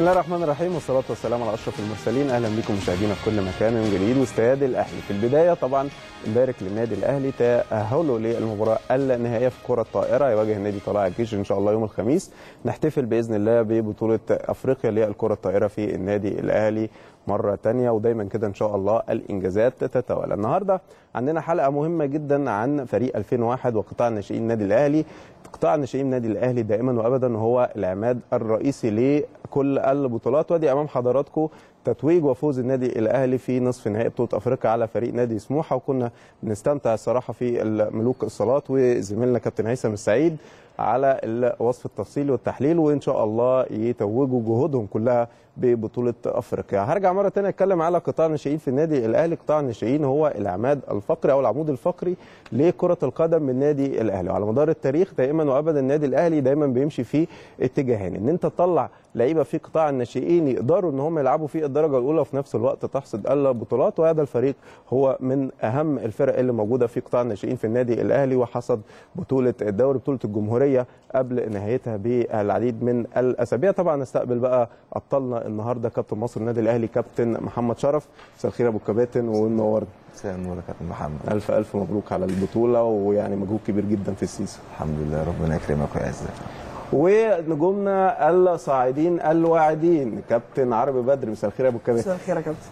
بسم الله الرحمن الرحيم والصلاة والسلام على أشرف المرسلين. أهلا بكم مشاهدينا في كل مكان من جديد. واستاد الأهلي في البداية طبعا نبارك للنادي الأهلي تأهله للمباراة النهائية في كرة الطائرة. يواجه النادي طلائع الجيش إن شاء الله يوم الخميس. نحتفل بإذن الله ببطولة أفريقيا للكرة الطائرة في النادي الأهلي. مرة تانية ودايما كده إن شاء الله الإنجازات تتوالى النهاردة عندنا حلقة مهمة جدا عن فريق 2001 وقطاع الناشئين النادي الأهلي. قطاع الناشئين النادي الأهلي دائما وابدا هو العماد الرئيسي لكل البطولات ودي أمام حضراتكم تتويج وفوز النادي الأهلي في نصف نهائي بطولة أفريقيا على فريق نادي سموحة. وكنا بنستمتع الصراحة في ملوك الصالات وزميلنا كابتن هيثم السعيد على الوصف التفصيلي والتحليل وإن شاء الله يتوجوا جهودهم كلها ببطولة أفريقيا. هرجع مرة ثانية أتكلم على قطاع الناشئين في النادي الأهلي، قطاع الناشئين هو العماد الفقري أو العمود الفقري لكرة القدم من النادي الأهلي، وعلى مدار التاريخ دائما وابدا النادي الأهلي دايما بيمشي في اتجاهين، إن أنت تطلع لعيبة في قطاع الناشئين يقدروا إن هم يلعبوا في الدرجة الأولى وفي نفس الوقت تحصد البطولات وهذا الفريق هو من أهم الفرق اللي موجودة في قطاع الناشئين في النادي الأهلي وحصد بطولة الدوري بطولة الجمهورية قبل نهايتها بالعديد من الأسابيع. طبعا نستقبل بقى أبطالنا النهارده كابتن مصر النادي الأهلي كابتن محمد شرف. مساء الخير أبو الكباتن. ونورنا مساء النور يا كابتن محمد. ألف ألف مبروك على البطولة ويعني مجهود كبير جدا في ال season. الحمد لله ربنا يكرمك ويعزك. ونجومنا الصاعدين الواعدين. كابتن عربي بدر مساء الخير يا أبو الكباتن مساء الخير يا كابتن.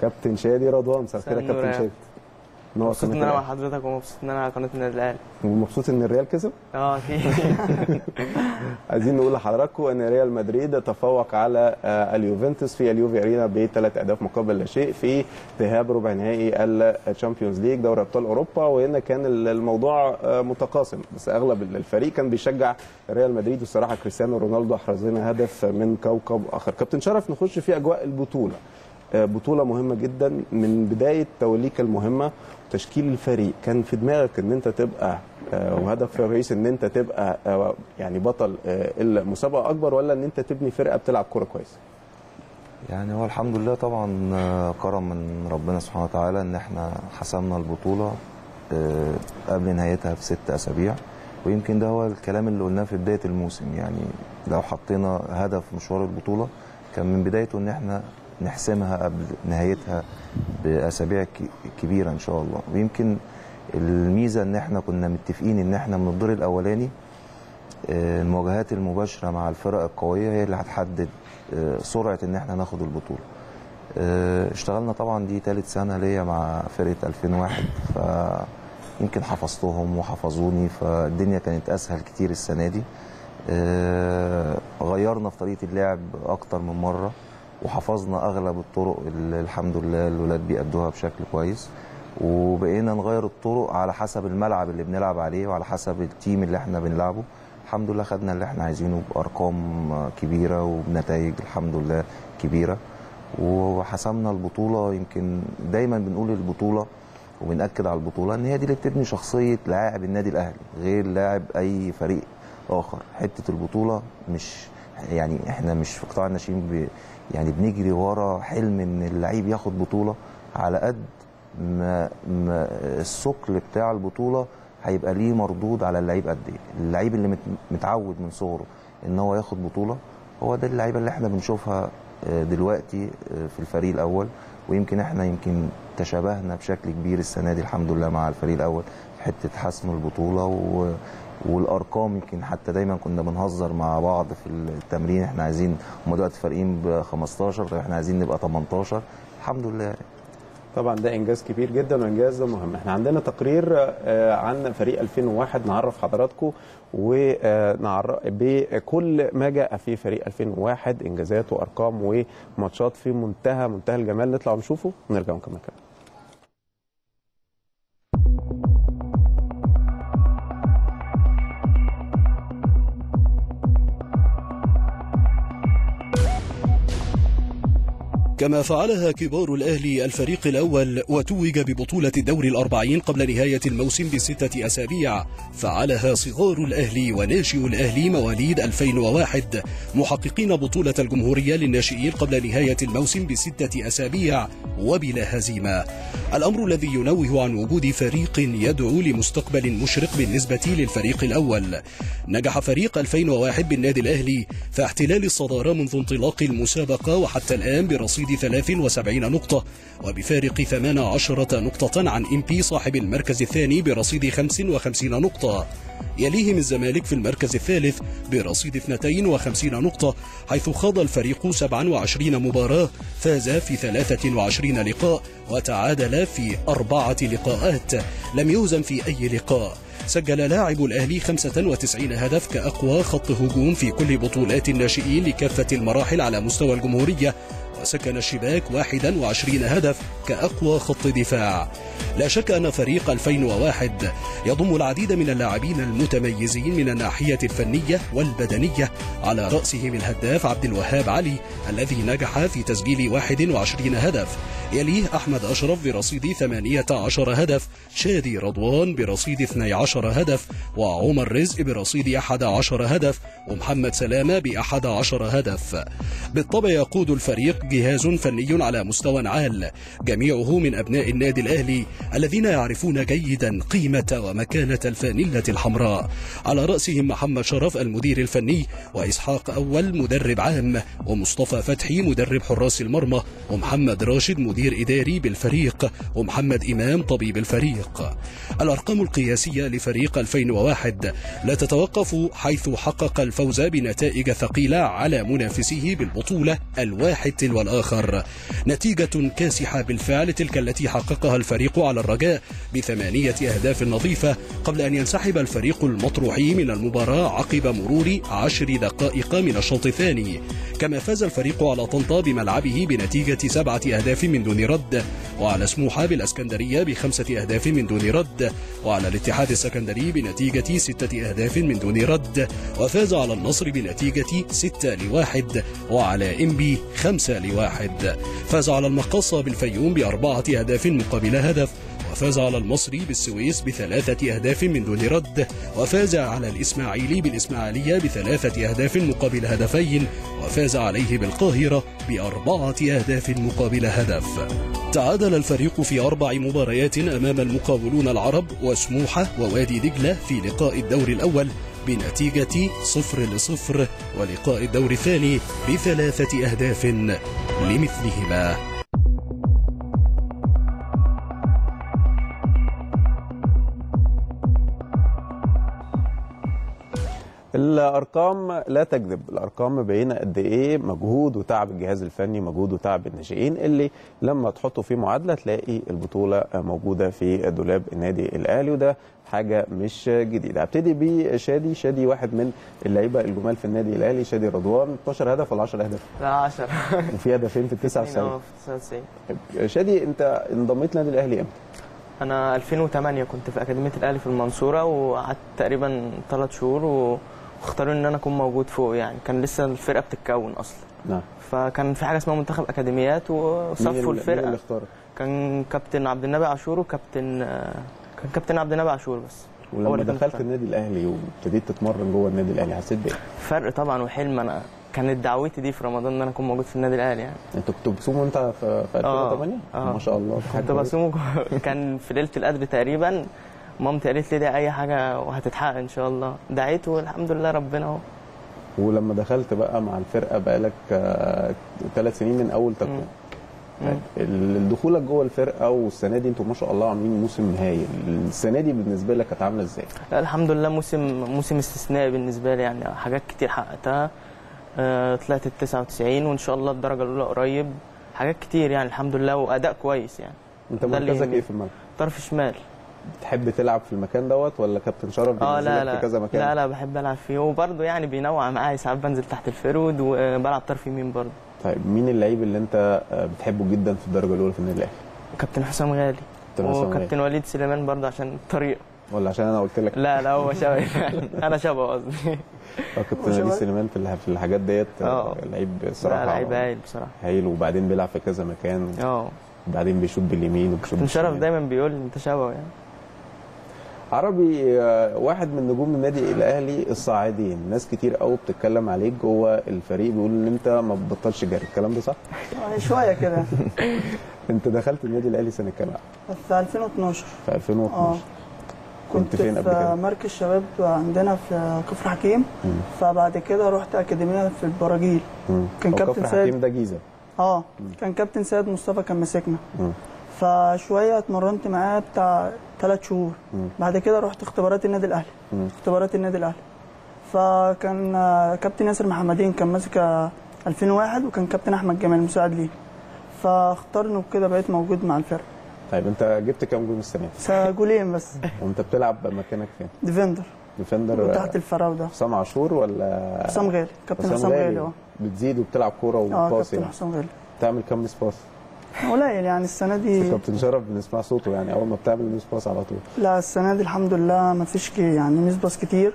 كابتن شادي رضوان مساء الخير يا كابتن النور مبسوط إن أنا مع. حضرتك ومبسوط إن أنا على قناة النادي الاهلي ومبسوط إن الريال كسب؟ آه أكيد. عايزين نقول لحضراتكم إن ريال مدريد تفوق على آه، اليوفنتوس في اليوفي أرينا بثلاث أهداف مقابل لا شيء في ذهاب ربع نهائي الشامبيونز ليج دوري أبطال أوروبا. وهنا كان الموضوع آه، متقاسم بس أغلب الفريق كان بيشجع ريال مدريد. والصراحة كريستيانو رونالدو أحرز لنا هدف من كوكب آخر. كابتن شرف نخش في أجواء البطولة. بطولة مهمة جدا من بداية توليك المهمة تشكيل الفريق. كان في دماغك إن أنت تبقى آه، وهدف الرئيس إن أنت تبقى آه، يعني بطل آه، المسابقه أكبر ولا إن أنت تبني فرقة بتلعب كورة كويس؟ يعني هو الحمد لله طبعا آه، كرم من ربنا سبحانه وتعالى إن إحنا حسمنا البطولة آه، قبل نهايتها بست أسابيع. ويمكن ده هو الكلام اللي قلناه في بداية الموسم. يعني لو حطينا هدف مشوار البطولة كان من بدايته إن إحنا نحسمها قبل نهايتها بأسابيع كبيرة إن شاء الله. ويمكن الميزة إن إحنا كنا متفقين إن إحنا من الدور الأولاني آه، المواجهات المباشرة مع الفرق القوية هي اللي هتحدد آه، سرعة إن إحنا ناخد البطولة. آه، اشتغلنا طبعا دي ثالث سنة ليا مع فرقه 2001 فيمكن حفظتهم وحفظوني فالدنيا كانت أسهل كتير السنة دي. غيرنا في طريقة اللعب أكتر من مرة. وحفظنا أغلب الطرق اللي الحمد لله الولاد بيأدوها بشكل كويس. وبقينا نغير الطرق على حسب الملعب اللي بنلعب عليه وعلى حسب التيم اللي إحنا بنلعبه. الحمد لله خدنا اللي إحنا عايزينه بأرقام كبيرة وبنتائج الحمد لله كبيرة. وحسمنا البطولة يمكن دايما بنقول البطولة وبنأكد على البطولة إن هي دي اللي بتبني شخصية لاعب النادي الأهلي غير لاعب أي فريق آخر. حتة البطولة مش يعني إحنا مش في قطاع الناشئين يعني بنجري ورا حلم إن اللعيب ياخد بطولة على قد ما, ما الثقل بتاع البطولة هيبقى ليه مردود على اللعيب قد إيه. اللعيب اللي مت- متعود من صغره إن هو ياخد بطولة هو ده اللعيبة اللي إحنا بنشوفها آه، دلوقتي آه، في الفريق الأول. ويمكن إحنا يمكن تشابهنا بشكل كبير السنة دي الحمد لله مع الفريق الأول حتة حسم البطولة و والأرقام يمكن حتى دايما كنا بنهزر مع بعض في التمرين. إحنا عايزين هم دلوقتي فارقين ب 15 طب إحنا عايزين نبقى 18 الحمد لله طبعا ده إنجاز كبير جدا وإنجاز مهم. إحنا عندنا تقرير آه، عن فريق 2001 نعرف حضراتكم ونعرف بكل ما جاء في فريق 2001 إنجازات وأرقام وماتشات في منتهى منتهى الجمال. نطلع ونشوفه ونرجع نكمل كلام. كما فعلها كبار الأهلي الفريق الأول وتوج ببطولة الدوري الأربعين قبل نهاية الموسم بستة أسابيع. فعلها صغار الأهلي وناشئ الأهلي مواليد 2001 محققين بطولة الجمهورية للناشئين قبل نهاية الموسم بستة أسابيع وبلا هزيمة. الأمر الذي ينوه عن وجود فريق يدعو لمستقبل مشرق بالنسبة للفريق الأول. نجح فريق 2001 بالنادي الأهلي في احتلال الصدارة منذ انطلاق المسابقة وحتى الآن برصيد 73 نقطة وبفارق 18 نقطة عن إم بي صاحب المركز الثاني برصيد 55 نقطة. يليهم الزمالك في المركز الثالث برصيد 52 نقطة حيث خاض الفريق 27 مباراة فاز في 23 لقاء وتعادل في أربعة لقاءات لم يهزم في أي لقاء. سجل لاعب الأهلي 95 هدف كأقوى خط هجوم في كل بطولات الناشئين لكافة المراحل على مستوى الجمهورية وسكن الشباك 21 هدف كأقوى خط دفاع. لا شك أن فريق 2001 يضم العديد من اللاعبين المتميزين من الناحية الفنية والبدنية على رأسهم الهداف عبد الوهاب علي الذي نجح في تسجيل 21 هدف. يليه أحمد أشرف برصيد 18 هدف شادي رضوان برصيد 12 هدف وعمر رزق برصيد 11 هدف ومحمد سلامة ب 11 هدف. بالطبع يقود الفريق جهاز فني على مستوى عال. جميعه من أبناء النادي الأهلي الذين يعرفون جيدا قيمة ومكانة الفانلة الحمراء. على رأسهم محمد شرف المدير الفني وإسحاق أول مدرب عام ومصطفى فتحي مدرب حراس المرمى ومحمد راشد مدير إداري بالفريق ومحمد إمام طبيب الفريق. الأرقام القياسية لفريق 2001 لا تتوقف حيث حقق الفوز بنتائج ثقيلة على منافسه بالبطولة الواحد تلو الآخر نتيجة كاسحة بالفعل تلك التي حققها الفريق على الرجاء بثمانية أهداف نظيفة قبل أن ينسحب الفريق المطروحي من المباراة عقب مرور عشر دقائق من الشوط الثاني. كما فاز الفريق على طنطا بملعبه بنتيجة سبعة أهداف من دون رد وعلى سموحة بالأسكندرية بخمسة أهداف من دون رد وعلى الاتحاد السكندري بنتيجة ستة أهداف من دون رد وفاز على النصر بنتيجة ستة لواحد وعلى إنبي خمسة لواحد. فاز على المقصة بالفيوم بأربعة أهداف مقابل هدف وفاز على المصري بالسويس بثلاثة أهداف من دون رد وفاز على الإسماعيلي بالإسماعيلية بثلاثة أهداف مقابل هدفين وفاز عليه بالقاهرة بأربعة أهداف مقابل هدف. تعادل الفريق في أربع مباريات أمام المقاولون العرب وسموحة ووادي دجلة في لقاء الدور الأول بنتيجة صفر لصفر ولقاء الدور الثاني بثلاثة أهداف لمثلهما. الأرقام لا تكذب. الأرقام مبينه قد إيه؟ مجهود وتعب الجهاز الفني مجهود وتعب الناشئين اللي لما تحطه في معادلة تلاقي البطولة موجودة في دولاب النادي الأهلي وده حاجة مش جديدة. هبتدي بشادي. شادي واحد من اللعيبة الجمال في النادي الأهلي شادي رضوان. 12 هدف ولا 10 اهداف لا 10 وفي هدفين في ال 99 آه في 99 شادي انت انضميت للنادي الأهلي إمتى؟ أنا 2008 كنت في أكاديمية الأهلي في المنصورة وقعدت تقريبا 3 شهور واختاروا إن أنا أكون موجود فوق يعني. كان لسه الفرقة بتتكون أصلا. نعم. فكان في حاجة اسمها منتخب أكاديميات وصفوا الفرقة. اللي اختارك؟ كان كابتن عبد النبي عاشور وكابتن كان كابتن عبد النبي عاشور بس. ولما دخلت. النادي الأهلي وابتديت تتمرن جوه النادي الأهلي حسيت بإيه؟ فرق طبعا وحلم. أنا كانت دعوتي دي في رمضان إن أنا أكون موجود في النادي الأهلي يعني. انت كنت بتصوم وانت في في آه، 2008 آه. ما شاء الله. كنت بصوم. كان في ليلة القدر تقريبا. مامتي قالت لي دي أي حاجة وهتتحقق إن شاء الله. دعيت والحمد لله ربنا أهو. ولما دخلت بقى مع الفرقة بقالك ثلاث سنين من أول تكوين. ال- دخولك جوه الفرقة والسنة دي أنتوا ما شاء الله عاملين موسم هايل. السنة دي بالنسبة لك كانت عاملة إزاي؟ لا الحمد لله موسم موسم استثنائي بالنسبة لي. يعني حاجات كتير حققتها. آه، طلعت ال 99 وإن شاء الله الدرجة الأولى قريب. حاجات كتير يعني الحمد لله وأداء كويس يعني. أنت ده مركزك. إيه في الملعب؟ طرف شمال. بتحب تلعب في المكان دوت ولا كابتن شرف آه لا في لا. كذا مكان؟ لا لا بحب ألعب فيه. وبرضه يعني بينوع معايا. ساعات بنزل تحت الفرود وبلعب طرف يمين برضه. طيب مين اللعيب اللي أنت آه، بتحبه جدا في الدرجة الأولى في النادي الأهلي؟ كابتن حسام غالي. كابتن حسام غالي. وكابتن وليد سليمان برضه عشان الطريقة. ولا عشان أنا قلت لك؟ لا لا هو شبهي. أنا شبهه قصدي. آه، وشباب. نادي سليمان في الح- في الحاجات ديت آه،. لعيب صراحة لعيب هايل بصراحة. هايل وبعدين بيلعب في كذا مكان. آه. بعدين بيشوط باليمين وبيشوط كابتن شرف. دايما بيقول أنت شبهه يعني. عربي آه، واحد من نجوم النادي الأهلي الصاعدين. ناس كتير قوي بتتكلم عليك جوه الفريق بيقول إن أنت ما بتبطلش جري. الكلام ده صح؟ يعني شوية كده. أنت دخلت النادي الأهلي سنة كام؟ في 2012 في 2012 آه. كنت فين قبل في كده؟ مركز شباب عندنا في كفر حكيم. مم. فبعد كده رحت أكاديمية في البراجيل. مم. كان كابتن سيد. حكيم ده جيزة. آه. كان كابتن سيد مصطفى كان ماسكنا. فشوية اتمرنت معاه بتاع ثلاث شهور. مم. بعد كده رحت اختبارات النادي الأهلي. اختبارات النادي الأهلي. فكان كابتن ياسر محمدين كان ماسك آه، 2001 وكان كابتن أحمد جمال مساعد ليه فاختارني وكده بقيت موجود مع الفرقه طيب انت جبت كام جول السنة دي؟ جولين بس. وانت بتلعب مكانك فين؟ defender. defender وتحت الفراوده حسام عاشور ولا؟ حسام غالي. كابتن حسام غالي. آه. بتزيد وبتلعب كورة آه و pass كابتن يعني. حسام غالي. تعمل كام pass؟ قليل يعني السنة دي كابتن شرف بنسمع صوته يعني أول ما بتعمل miss pass على طول. لا السنة دي الحمد لله ما فيش يعني miss pass كتير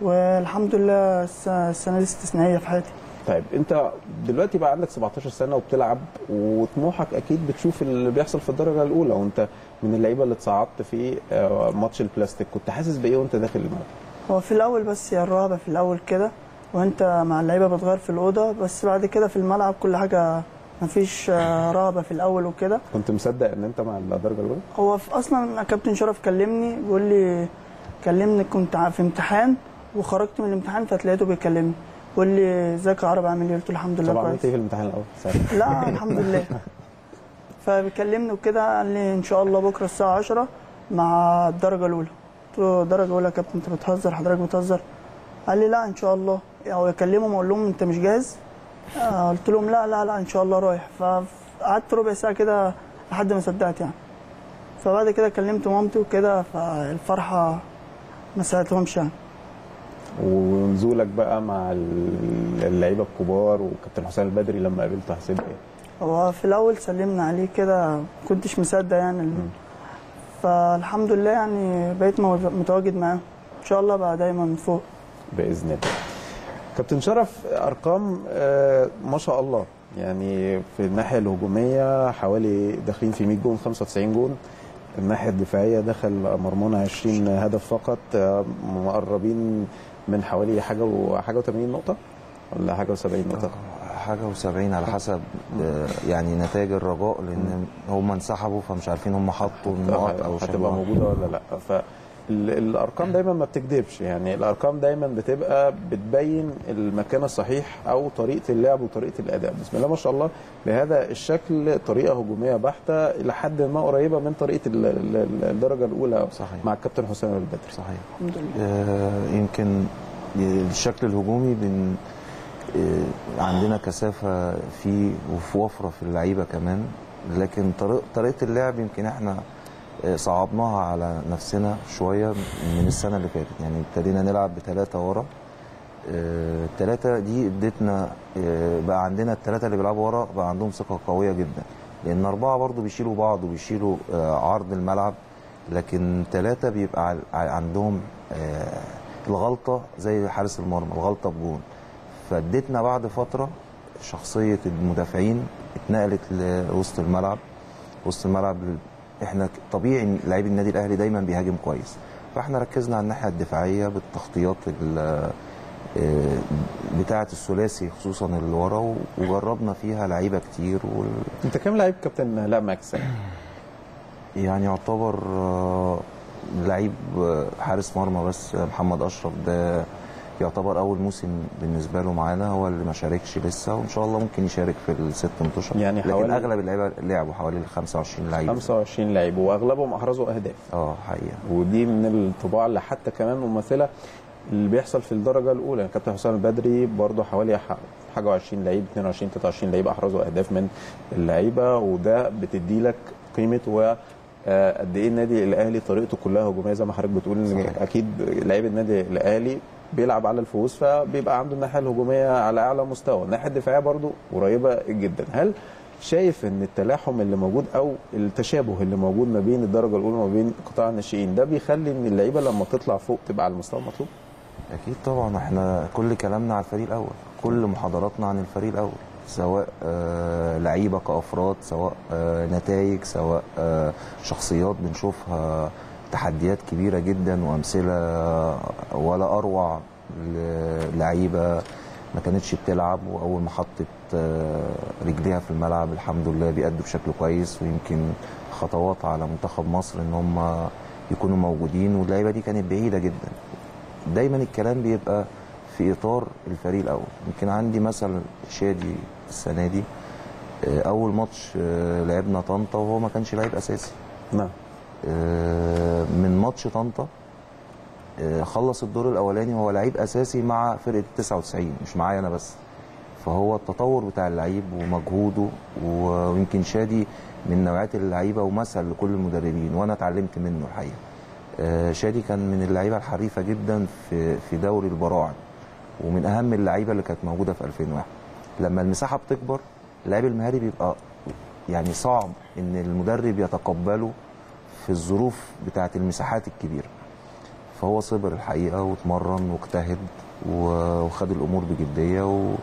والحمد لله الس- السنة دي استثنائية في حياتي. طيب أنت دلوقتي بقى عندك 17 سنة وبتلعب وطموحك أكيد بتشوف اللي بيحصل في الدرجة الأولى وأنت من اللعيبة اللي اتصعدت في آه، ماتش البلاستيك. كنت حاسس بإيه وأنت داخل الملعب؟ هو في الأول بس هي الرهبة في الأول كده وأنت مع اللعيبة بتغير في الأوضة بس بعد كده في الملعب كل حاجة ما فيش آه، رهبة في الأول وكده. كنت مصدق إن أنت مع الدرجة الأولى؟ هو في أصلا كابتن شرف كلمني بيقول لي كلمني كنت في امتحان وخرجت من الامتحان فتلاقيته بيكلمني. بيقول لي إزيك يا عرب عامل إيه؟ قلت له الحمد لله طبعا عملت كويس. إيه في الامتحان الأول؟ لا الحمد لله. فبيكلمني وكده قال لي إن شاء الله بكرة الساعة 10 مع الدرجة الأولى. قلت له الدرجه الاولى يا كابتن أنت بتهزر؟ حضرتك بتهزر؟ قال لي لا إن شاء الله. أو يكلمهم أقول لهم أنت مش جاهز؟ آه، قلت لهم لا لا لا إن شاء الله رايح. فقعدت ربع ساعة كده لحد ما صدقت يعني. فبعد كده كلمت مامتي وكده فالفرحة ما ساعدتهمش يعني. ونزولك بقى مع ال- اللعيبة الكبار وكابتن حسام البدري لما قابلته حسيت بإيه؟ هو في الأول سلمنا عليه كده كنتش مصدق يعني ال- فالحمد لله يعني بقيت متواجد معاه. إن شاء الله بقى دايما فوق. بإذن الله. كابتن شرف أرقام آه، ما شاء الله. يعني في الناحية الهجومية حوالي داخلين في 100 جون 95 جون. الناحية الدفاعية دخل مرمونا 20 هدف فقط آه، مقربين من حوالي حاجة وحاجه و80 نقطة ولا حاجة و70 نقطة؟ حاجة و70 على حسب آه، يعني نتائج الرجاء لأن هم انسحبوا فمش عارفين هم حطوا النقط أو هتبقى. موجودة ولا لأ. فالارقام دايما ما بتكذبش يعني الأرقام دايما بتبقى بتبين المكان الصحيح أو طريقة اللعب وطريقة الأداء. بسم الله ما شاء الله. بهذا الشكل طريقة هجومية بحتة إلى حد ما قريبة من طريقة ال- ال- الدرجة الأولى صحيح. مع الكابتن حسام البدري صحيح. الحمد لله. آه، يمكن الشكل الهجومي بن آه، عندنا كثافة فيه وفي وفرة في اللعيبة كمان. لكن طريق- طريقة اللعب يمكن إحنا صعبناها على نفسنا شوية من السنة اللي فاتت. يعني ابتدينا نلعب بثلاثه ورا. آه، الثلاثه دي ادتنا آه، بقى عندنا الثلاثه اللي بيلعبوا ورا بقى عندهم ثقة قوية جدا. لأن أربعة برضو بيشيلوا بعض وبيشيلوا آه، عرض الملعب. لكن ثلاثة بيبقى عندهم الغلطة زي حارس المرمى الغلطة بجون. فادتنا بعد فترة شخصية المدافعين اتنقلت لوسط الملعب. وسط الملعب إحنا طبيعي لعيب النادي الأهلي دايما بيهاجم كويس. فاحنا ركزنا على الناحية الدفاعية بالتغطيات ال- آه، بتاعة الثلاثي خصوصا اللي ورا وجربنا فيها لعيبة كتير وال... أنت كام لعيب كابتن لا ماكس؟ يعني يعتبر آه، لعيب آه، حارس مرمى بس محمد أشرف ده يعتبر أول موسم بالنسبة له معانا هو اللي ما شاركش لسه وإن شاء الله ممكن يشارك في الست متوشة. يعني لكن أغلب اللعيبة لعبوا حوالي ال 25 لعيب. 25 لعيب وأغلبهم أحرزوا أهداف. آه حقيقة. ودي من الطباع اللي حتى كمان مماثلة اللي بيحصل في الدرجة الأولى. يعني كابتن حسام البدري برضه حوالي حاجة و20 لعيب 22 23 لعيب أحرزوا أهداف من اللعيبة وده بتدي لك قيمة و آه، قد إيه النادي الأهلي طريقته كلها هجومية. زي ما حضرتك بتقول إن. أكيد لعيب النادي الأهلي بيلعب على الفوز فبيبقى عنده الناحية الهجومية على أعلى مستوى. الناحية الدفاعية برضه قريبة جدا. هل شايف إن التلاحم اللي موجود أو التشابه اللي موجود ما بين الدرجة الأولى وما بين قطاع الناشئين ده بيخلي إن اللعيبة لما تطلع فوق تبقى على المستوى المطلوب؟ أكيد طبعا. إحنا كل كلامنا على الفريق الأول كل محاضراتنا عن الفريق الأول سواء آه لعيبة كأفراد سواء آه نتائج سواء آه شخصيات بنشوفها تحديات كبيرة جدا وأمثلة ولا أروع للعيبة ما كانتش بتلعب وأول ما حطت آه، رجليها في الملعب الحمد لله بيأدوا بشكل كويس ويمكن خطوات على منتخب مصر إن هم يكونوا موجودين واللعيبة دي كانت بعيدة جدا. دايما الكلام بيبقى في إطار الفريق الأول. يمكن عندي مثل شادي السنة دي آه، أول ماتش آه، لعبنا طنطا وهو ما كانش لعيب أساسي. نعم. من ماتش طنطا آه، خلص الدور الأولاني وهو لعيب أساسي مع فرقة 99 مش معايا أنا بس. فهو التطور بتاع اللعيب ومجهوده ويمكن شادي من نوعيات اللعيبة ومثل لكل المدربين وأنا اتعلمت منه الحقيقة. آه، شادي كان من اللعيبة الحريفة جدا في في دوري البراعم ومن أهم اللعيبة اللي كانت موجودة في 2001 لما المساحة بتكبر اللعيب المهاري بيبقى يعني صعب إن المدرب يتقبله في الظروف بتاعة المساحات الكبيرة. فهو صبر الحقيقة واتمرن واجتهد وخد الأمور بجدية و...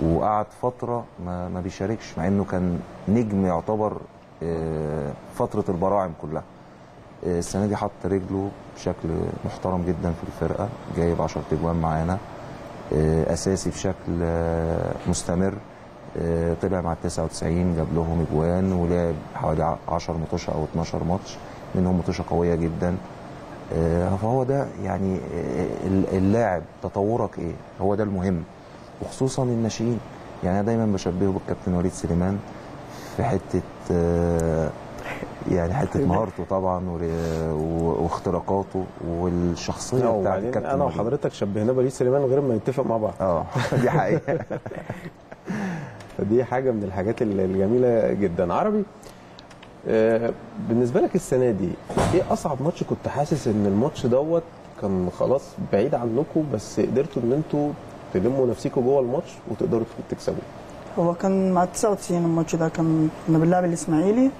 وقعد فترة ما, ما بيشاركش مع إنه كان نجم يعتبر آه، فترة البراعم كلها. آه، السنة دي حط رجله بشكل محترم جدا في الفرقة جايب 10 تجوان معانا آه، أساسي بشكل مستمر. طلع مع ال 99 جاب لهم اجوان ولعب حوالي 10 ماتش أو 12 ماتش. منهم ماتشة قوية جدا. آه، فهو ده يعني آه، اللاعب تطورك إيه؟ هو ده المهم. وخصوصا الناشئين. يعني أنا دايما بشبهه بالكابتن وليد سليمان في حتة آه، يعني حتة مهارته طبعا واختراقاته والشخصية بتاعت الكابتن أنا. وحضرتك شبهناه بوليد سليمان غير ما نتفق مع بعض. آه. دي حقيقة. فدي حاجة من الحاجات ال- الجميلة جدا. عربي آه، بالنسبة لك السنة دي إيه أصعب ماتش كنت حاسس إن الماتش دوت كان خلاص بعيد عنكم بس قدرتوا إن أنتوا تلموا نفسكم جوه الماتش وتقدروا تكسبوه هو كان مع 99 الماتش ده كان كنا بنلعب الإسماعيلي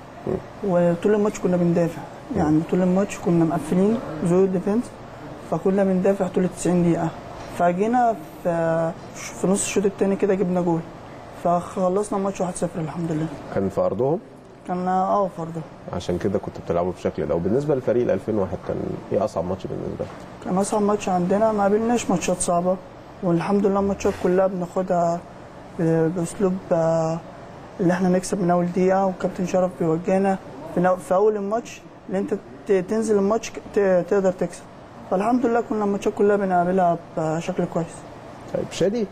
وطول الماتش كنا بندافع. يعني طول الماتش كنا مقفلين zone defense فكنا بندافع طول 90 دقيقة. فجينا في في نص الشوط الثاني كده جبنا جول. فخلصنا الماتش 1-0 الحمد لله. كان في أرضهم؟ كان آه فرضه عشان كده كنتوا بتلعبوا بالشكل ده. وبالنسبة للفريق ال 2001 كان إيه أصعب ماتش بالنسبة لك؟ كان أصعب ماتش عندنا. ما قابلناش ماتشات صعبة والحمد لله الماتشات كلها بناخدها ب- بأسلوب آه، اللي إحنا نكسب من أول دقيقة والكابتن شرف بيوجهنا في, في أول الماتش اللي أنت تنزل الماتش تقدر تكسب. فالحمد لله كنا الماتشات كلها بنقابلها بشكل كويس. طيب شادي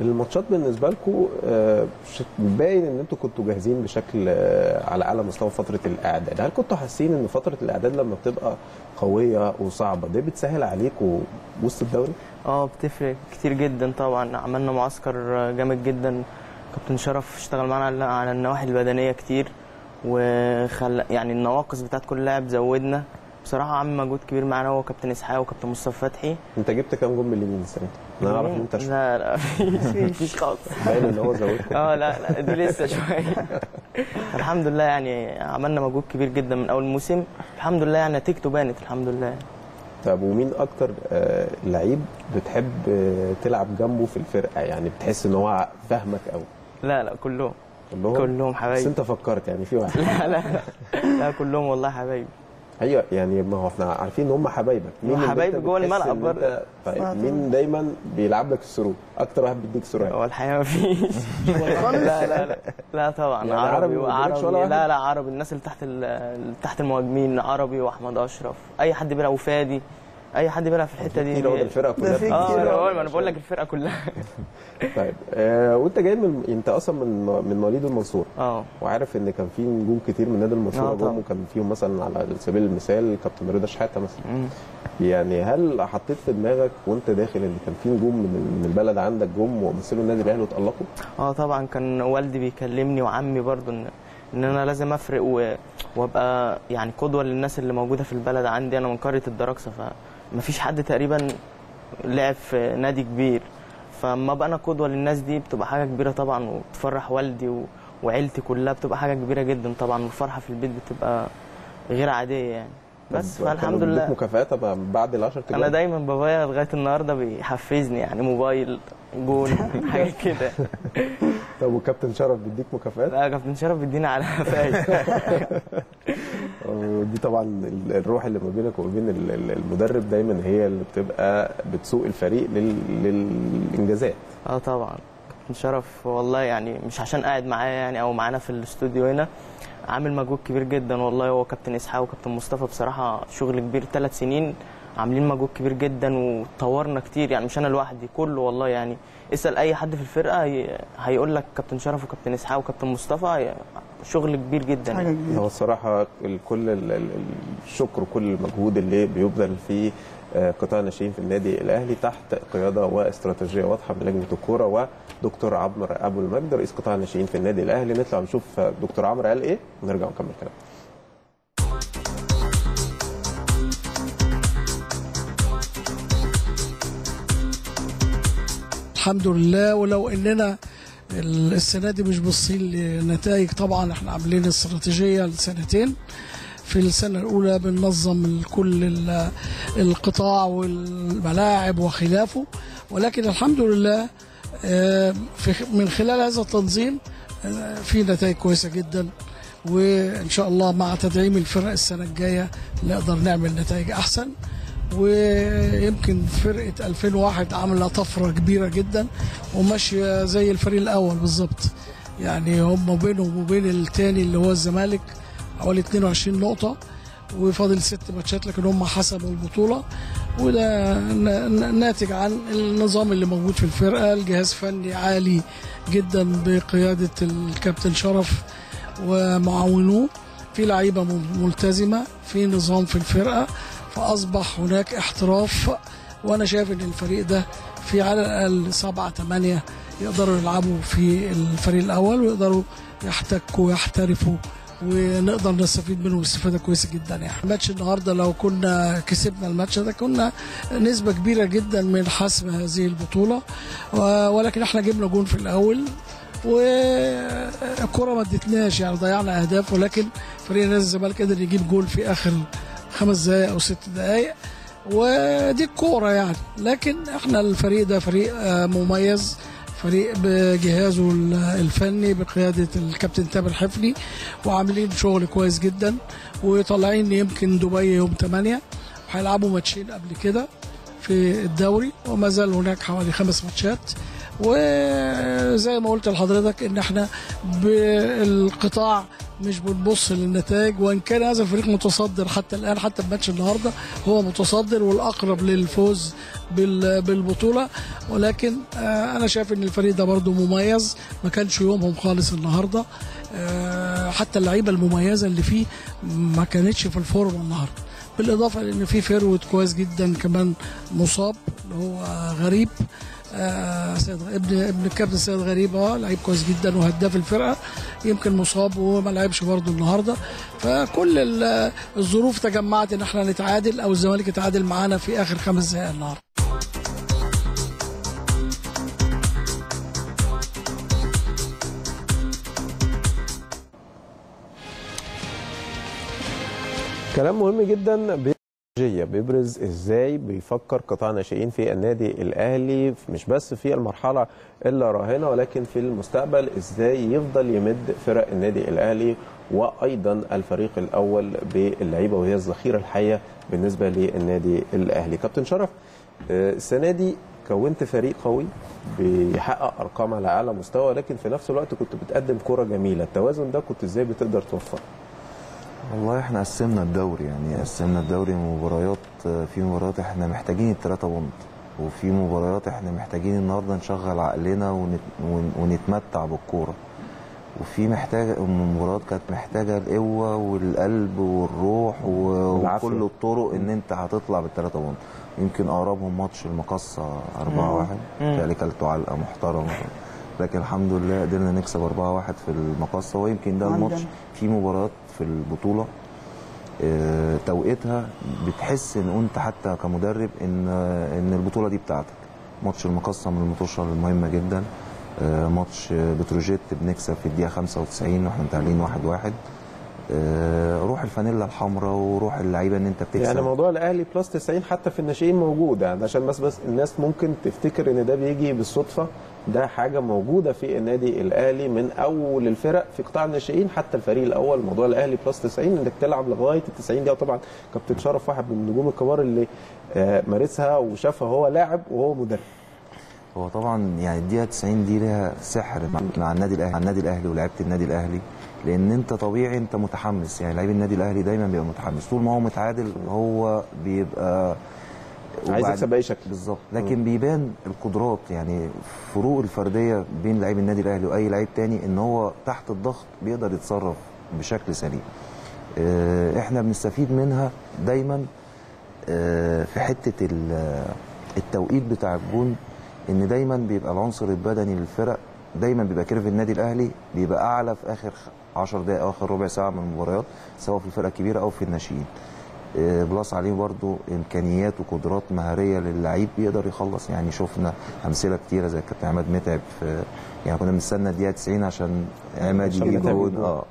الماتشات بالنسبة لكم باين إن أنتوا كنتوا جاهزين بشكل آه، على أعلى مستوى فترة الإعداد. هل كنتوا حاسين إن فترة الإعداد لما بتبقى قوية وصعبة دي بتسهل عليكم وسط الدوري؟ آه بتفرق كتير جدا طبعا. عملنا معسكر جامد جدا. كابتن شرف اشتغل معانا على- النواحي البدنية كتير وخل يعني النواقص بتاعت كل لاعب زودنا. بصراحة عمل مجهود كبير معانا هو كابتن إسحاق وكابتن مصطفى فتحي. أنت جبت كام جول من اليمين السنة؟ دي؟ أنا أعرف إن أنت لا لا مفيش خالص. باين إن هو زودكم آه لا لا دي لسه شوية. الحمد لله يعني عملنا مجهود كبير جدا من أول موسم. الحمد لله يعني نتيجته بانت الحمد لله. طب ومين أكتر آه، لعيب بتحب آه، تلعب جنبه في الفرقة؟ يعني بتحس إن هو فاهمك قوي لا لا كلهم. كلهم؟ كلهم بس حبايبي أنت فكرت يعني في واحد. لا لا لا كلهم والله حبايبي أيوه يعني ما هو إحنا عارفين إن هم حبايبك. مين اللي أنت جوه الملعب برضه. طيب مين دايما بيلعب لك السرور؟ أكتر واحد بيديك سرور هو الحقيقة ما فيش. لا لا لا. لا طبعا. يعني عربي وعربي؟ لا لا عربي. الناس اللي تحت ال- تحت المهاجمين عربي وأحمد أشرف. أي حد بيلعب وفادي. أي حد بيلعب في الحتة دي ده الفرقة كلها. آه ما أنا بقول لك الفرقة كلها طيب آه وأنت جاي من أنت أصلا من من مواليد المنصورة آه وعارف إن كان في نجوم كتير من نادي المنصورة آه جم. وكان فيهم مثلا على سبيل المثال كابتن رضا شحاتة مثلا. يعني هل حطيت في دماغك وأنت داخل إن كان في نجوم من من البلد عندك جم ومثلوا النادي الأهلي وتالقوا؟ آه طبعا كان والدي بيكلمني وعمي برضو ان إن أنا لازم أفرق و... وأبقى يعني قدوة للناس اللي موجودة في البلد عندي أنا من قرية الدراكسه فمفيش حد تقريبا لعب في نادي كبير. فاما ابقى أنا قدوة للناس دي بتبقى حاجة كبيرة طبعا وتفرح والدي و... وعيلتي كلها بتبقى حاجة كبيرة جدا طبعا والفرحة في البيت بتبقى غير عادية يعني. بس فالحمد لله. مكافآت. بعد ال 10 أنا دايما بابايا لغاية النهارده بيحفزني يعني موبايل جون حاجات كده. طب والكابتن شرف بيديك مكافآت؟ لا كابتن شرف بيدينا على فايز ودي طبعا ال- الروح اللي ما بينك وما بين ال- ال- المدرب دايما هي اللي بتبقى بتسوق الفريق لل- للإنجازات. آه طبعا. كابتن شرف والله يعني مش عشان قاعد معايا يعني أو معانا في الاستوديو هنا. عامل مجهود كبير جدا والله. هو كابتن إسحاق وكابتن مصطفى بصراحة شغل كبير ثلاث سنين عاملين مجهود كبير جدا وطورنا كتير. يعني مش أنا لوحدي كله والله يعني. اسأل أي حد في الفرقة هي- هيقول لك كابتن شرف وكابتن إسحاق وكابتن مصطفى. هي- شغل كبير جدا. حاجة يعني. هو الصراحة ال- كل ال- ال- الشكر وكل المجهود اللي بيبذل في آه، قطاع الناشئين في النادي الأهلي تحت قيادة واستراتيجية واضحة من لجنة الكورة ودكتور عمرو أبو المجد رئيس قطاع الناشئين في النادي الأهلي. نطلع نشوف دكتور عمرو قال إيه ونرجع نكمل كلام. الحمد لله ولو إننا السنة دي مش باصين لنتائج طبعا إحنا عاملين استراتيجية لسنتين. في السنة الأولى بننظم كل ال- القطاع والملاعب وخلافه. ولكن الحمد لله آه، من خلال هذا التنظيم آه، في نتائج كويسة جدا. وإن شاء الله مع تدعيم الفرق السنة الجاية نقدر نعمل نتائج أحسن. ويمكن فرقة 2001 عاملة طفرة كبيرة جدا وماشية زي الفريق الأول بالظبط. يعني هم بينهم وبين الثاني اللي هو الزمالك حوالي 22 نقطة وفاضل ست ماتشات لكن هم حسموا البطولة وده ناتج عن النظام اللي موجود في الفرقة الجهاز فني عالي جدا بقيادة الكابتن شرف ومعاونوه. في لعيبة ملتزمة في نظام في الفرقة فأصبح هناك احتراف وأنا شايف إن الفريق ده في على الأقل سبعة ثمانيه يقدروا يلعبوا في الفريق الأول ويقدروا يحتكوا ويحترفوا ونقدر نستفيد منه استفاده كويسة جدا يعني. ماتش النهارده لو كنا كسبنا الماتش ده كنا نسبة كبيرة جدا من حسم هذه البطولة. ولكن إحنا جبنا جون في الأول والكرة ما ادتناش يعني ضيعنا أهداف ولكن فريق نادي الزمالك قدر يجيب جول في آخر خمس دقائق أو ست دقائق ودي الكورة يعني. لكن إحنا الفريق ده فريق آه، مميز. فريق بجهازه ال- الفني بقيادة الكابتن تامر حفني وعاملين شغل كويس جدا وطالعين يمكن دبي يوم 8 هيلعبوا ماتشين قبل كده في الدوري وما زال هناك حوالي خمس ماتشات. وزي ما قلت لحضرتك إن إحنا بالقطاع مش بنبص للنتائج وإن كان هذا الفريق متصدر حتى الآن حتى بماتش النهارده هو متصدر والأقرب للفوز بال- بالبطولة. ولكن آه، أنا شايف إن الفريق ده برضو مميز. ما كانش يومهم خالص النهارده. آه، حتى اللعيبة المميزة اللي فيه ما كانتش في ال form النهارده. بالإضافة لأن في forward كويس جدا كمان مصاب اللي هو غريب. سيد ابن ابن الكابتن سيد غريب آه لعيب كويس جدا وهداف الفرقة. يمكن مصاب وما لعبش برضه النهارده. فكل ال- الظروف تجمعت إن إحنا نتعادل أو الزمالك يتعادل معانا في آخر خمس دقائق النهارده. كلام مهم جدا. بيبرز إزاي بيفكر قطاع ناشئين في النادي الأهلي مش بس في المرحلة اللي راهنة ولكن في المستقبل إزاي يفضل يمد فرق النادي الأهلي وأيضا الفريق الأول باللعيبة وهي الذخيرة الحية بالنسبة للنادي الأهلي. كابتن شرف آه، السنة دي كونت فريق قوي بيحقق أرقام على أعلى مستوى ولكن في نفس الوقت كنت بتقدم كرة جميلة. التوازن ده كنت إزاي بتقدر توفره والله إحنا قسمنا الدوري يعني قسمنا الدوري مباريات في مباريات إحنا محتاجين التلاتة بونت وفي مباريات إحنا محتاجين النهارده نشغل عقلنا ونت ون- ونتمتع بالكورة وفي محتاجة مباريات كانت محتاجة القوة والقلب والروح. وكل الطرق ان انت هتطلع بالتلاتة بونت يمكن أقربهم ماتش المقصه 4 1 مم. تالي كلته علقة محترمة لكن الحمد لله قدرنا نكسب 4 1 في المقصه ويمكن ده. الماتش في مباريات في البطولة آه، توقيتها بتحس إن أنت حتى كمدرب إن إن البطولة دي بتاعتك. ماتش المقصه من الماتشات المهمة جدا آه، ماتش آه، بتروجيت بنكسب في الدقيقة 95 وإحنا متعادلين 1 1 روح الفانيلا الحمراء وروح اللعيبة إن أنت بتكسب. يعني موضوع الأهلي بلس 90 حتى في الناشئين موجود يعني عشان بس بس الناس ممكن تفتكر إن ده بيجي بالصدفة. ده حاجة موجودة في النادي الأهلي من أول الفرق في قطاع الناشئين حتى الفريق الأول موضوع الأهلي بلس 90 انك تلعب لغاية ال 90 دي وطبعا كابتن شرف واحد من النجوم الكبار اللي آه، مارسها وشافها هو لاعب وهو مدرب. هو طبعا يعني الدقيقة 90 دي ليها سحر مع, مع النادي الأهلي مع النادي الأهلي ولعيبة النادي الأهلي لأن أنت طبيعي أنت متحمس. يعني لعيب النادي الأهلي دايما بيبقى متحمس. طول ما هو متعادل هو بيبقى عايز يكسب بأي شكل. بالظبط. لكن بيبان القدرات يعني فروق الفردية بين لعيب النادي الأهلي وأي لعيب تاني إن هو تحت الضغط بيقدر يتصرف بشكل سليم. آه، إحنا بنستفيد منها دايما آه، في حتة ال- التوقيت بتاع الجون إن دايما بيبقى العنصر البدني للفرق دايما بيبقى في النادي الأهلي بيبقى أعلى في آخر 10 دقائق أو آخر ربع ساعة من المباريات سواء في الفرقة الكبيرة أو في الناشئين. بلس عليه برضو إمكانيات وقدرات مهارية للعيب بيقدر يخلص. يعني شفنا أمثلة كتيرة زي كابتن عماد متعب في يعني كنا بنستنى الدقيقة 90 عشان عماد يجيب جون. آه.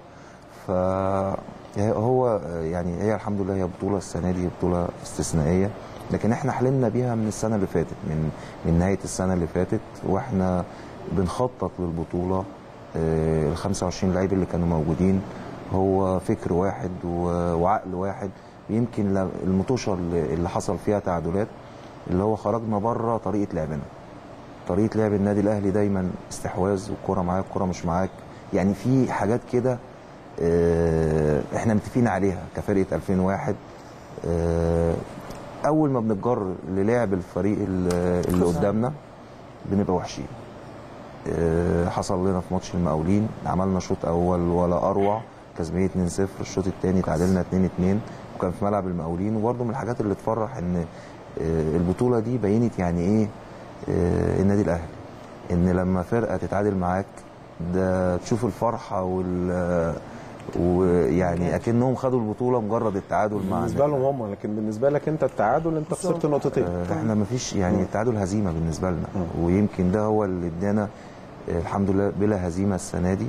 ف هو يعني هي الحمد لله هي بطولة السنة دي بطولة استثنائية. لكن إحنا حلمنا بيها من السنة اللي فاتت من من نهاية السنة اللي فاتت وإحنا بنخطط للبطولة آه، ال 25 لعيب اللي كانوا موجودين. هو فكر واحد وعقل واحد. يمكن المطوشة اللي حصل فيها تعادلات اللي هو خرجنا بره طريقة لعبنا. طريقة لعب النادي الأهلي دايما استحواذ والكره معاك الكرة مش معاك. يعني في حاجات كده آه، إحنا متفقين عليها كفرقة 2001 آه، أول ما بنتجر للعب الفريق اللي قدامنا بنبقى وحشين. آه، حصل لنا في ماتش المقاولين عملنا شوط أول ولا أروع كسبانين 2-0 الشوط الثاني تعادلنا 2-2 وكان في ملعب المقاولين وبرده من الحاجات اللي تفرح إن آه، البطولة دي بينت يعني إيه آه، النادي الأهلي. إن لما فرقة تتعادل معاك ده تشوف الفرحة وال ويعني أكنهم خدوا البطولة مجرد التعادل مع بالنسبة. لهم هم لكن بالنسبة لك أنت التعادل أنت خسرت نقطتين. آه، إحنا ما فيش يعني التعادل هزيمة بالنسبة لنا. ويمكن ده هو اللي ادانا آه، الحمد لله بلا هزيمة السنة دي.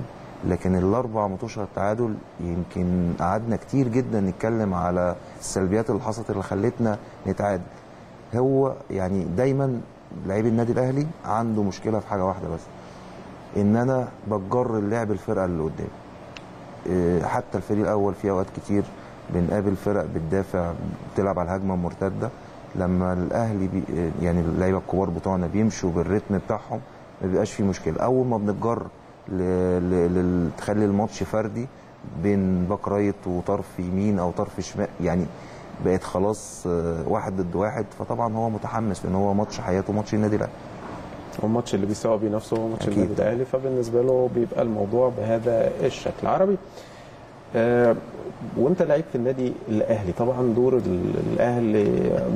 لكن الأربع ماتشات التعادل يمكن قعدنا كتير جدا نتكلم على السلبيات اللي حصلت اللي خلتنا نتعادل. هو يعني دايما لعيب النادي الأهلي عنده مشكلة في حاجة واحدة بس إن أنا بتجر اللعب الفرقة اللي قدامي. إيه، حتى الفريق الأول في أوقات كتير بنقابل فرق بتدافع بتلعب على الهجمة المرتده لما الأهلي بي يعني اللعيبة الكبار بتوعنا بيمشوا بال rhythm بتاعهم ما بيبقاش في مشكلة. أول ما بنتجر. تخلي الماتش فردي بين back right وطرف يمين أو طرف شمال يعني بقت خلاص آه، واحد ضد واحد. فطبعا هو متحمس لأن هو ماتش حياته ماتش النادي الأهلي. والماتش اللي بيساوي بيه نفسه هو ماتش. النادي الأهلي. فبالنسبة له بيبقى الموضوع بهذا الشكل. عربي آه وأنت لعيب في النادي الأهلي. طبعا دور ال- الأهلي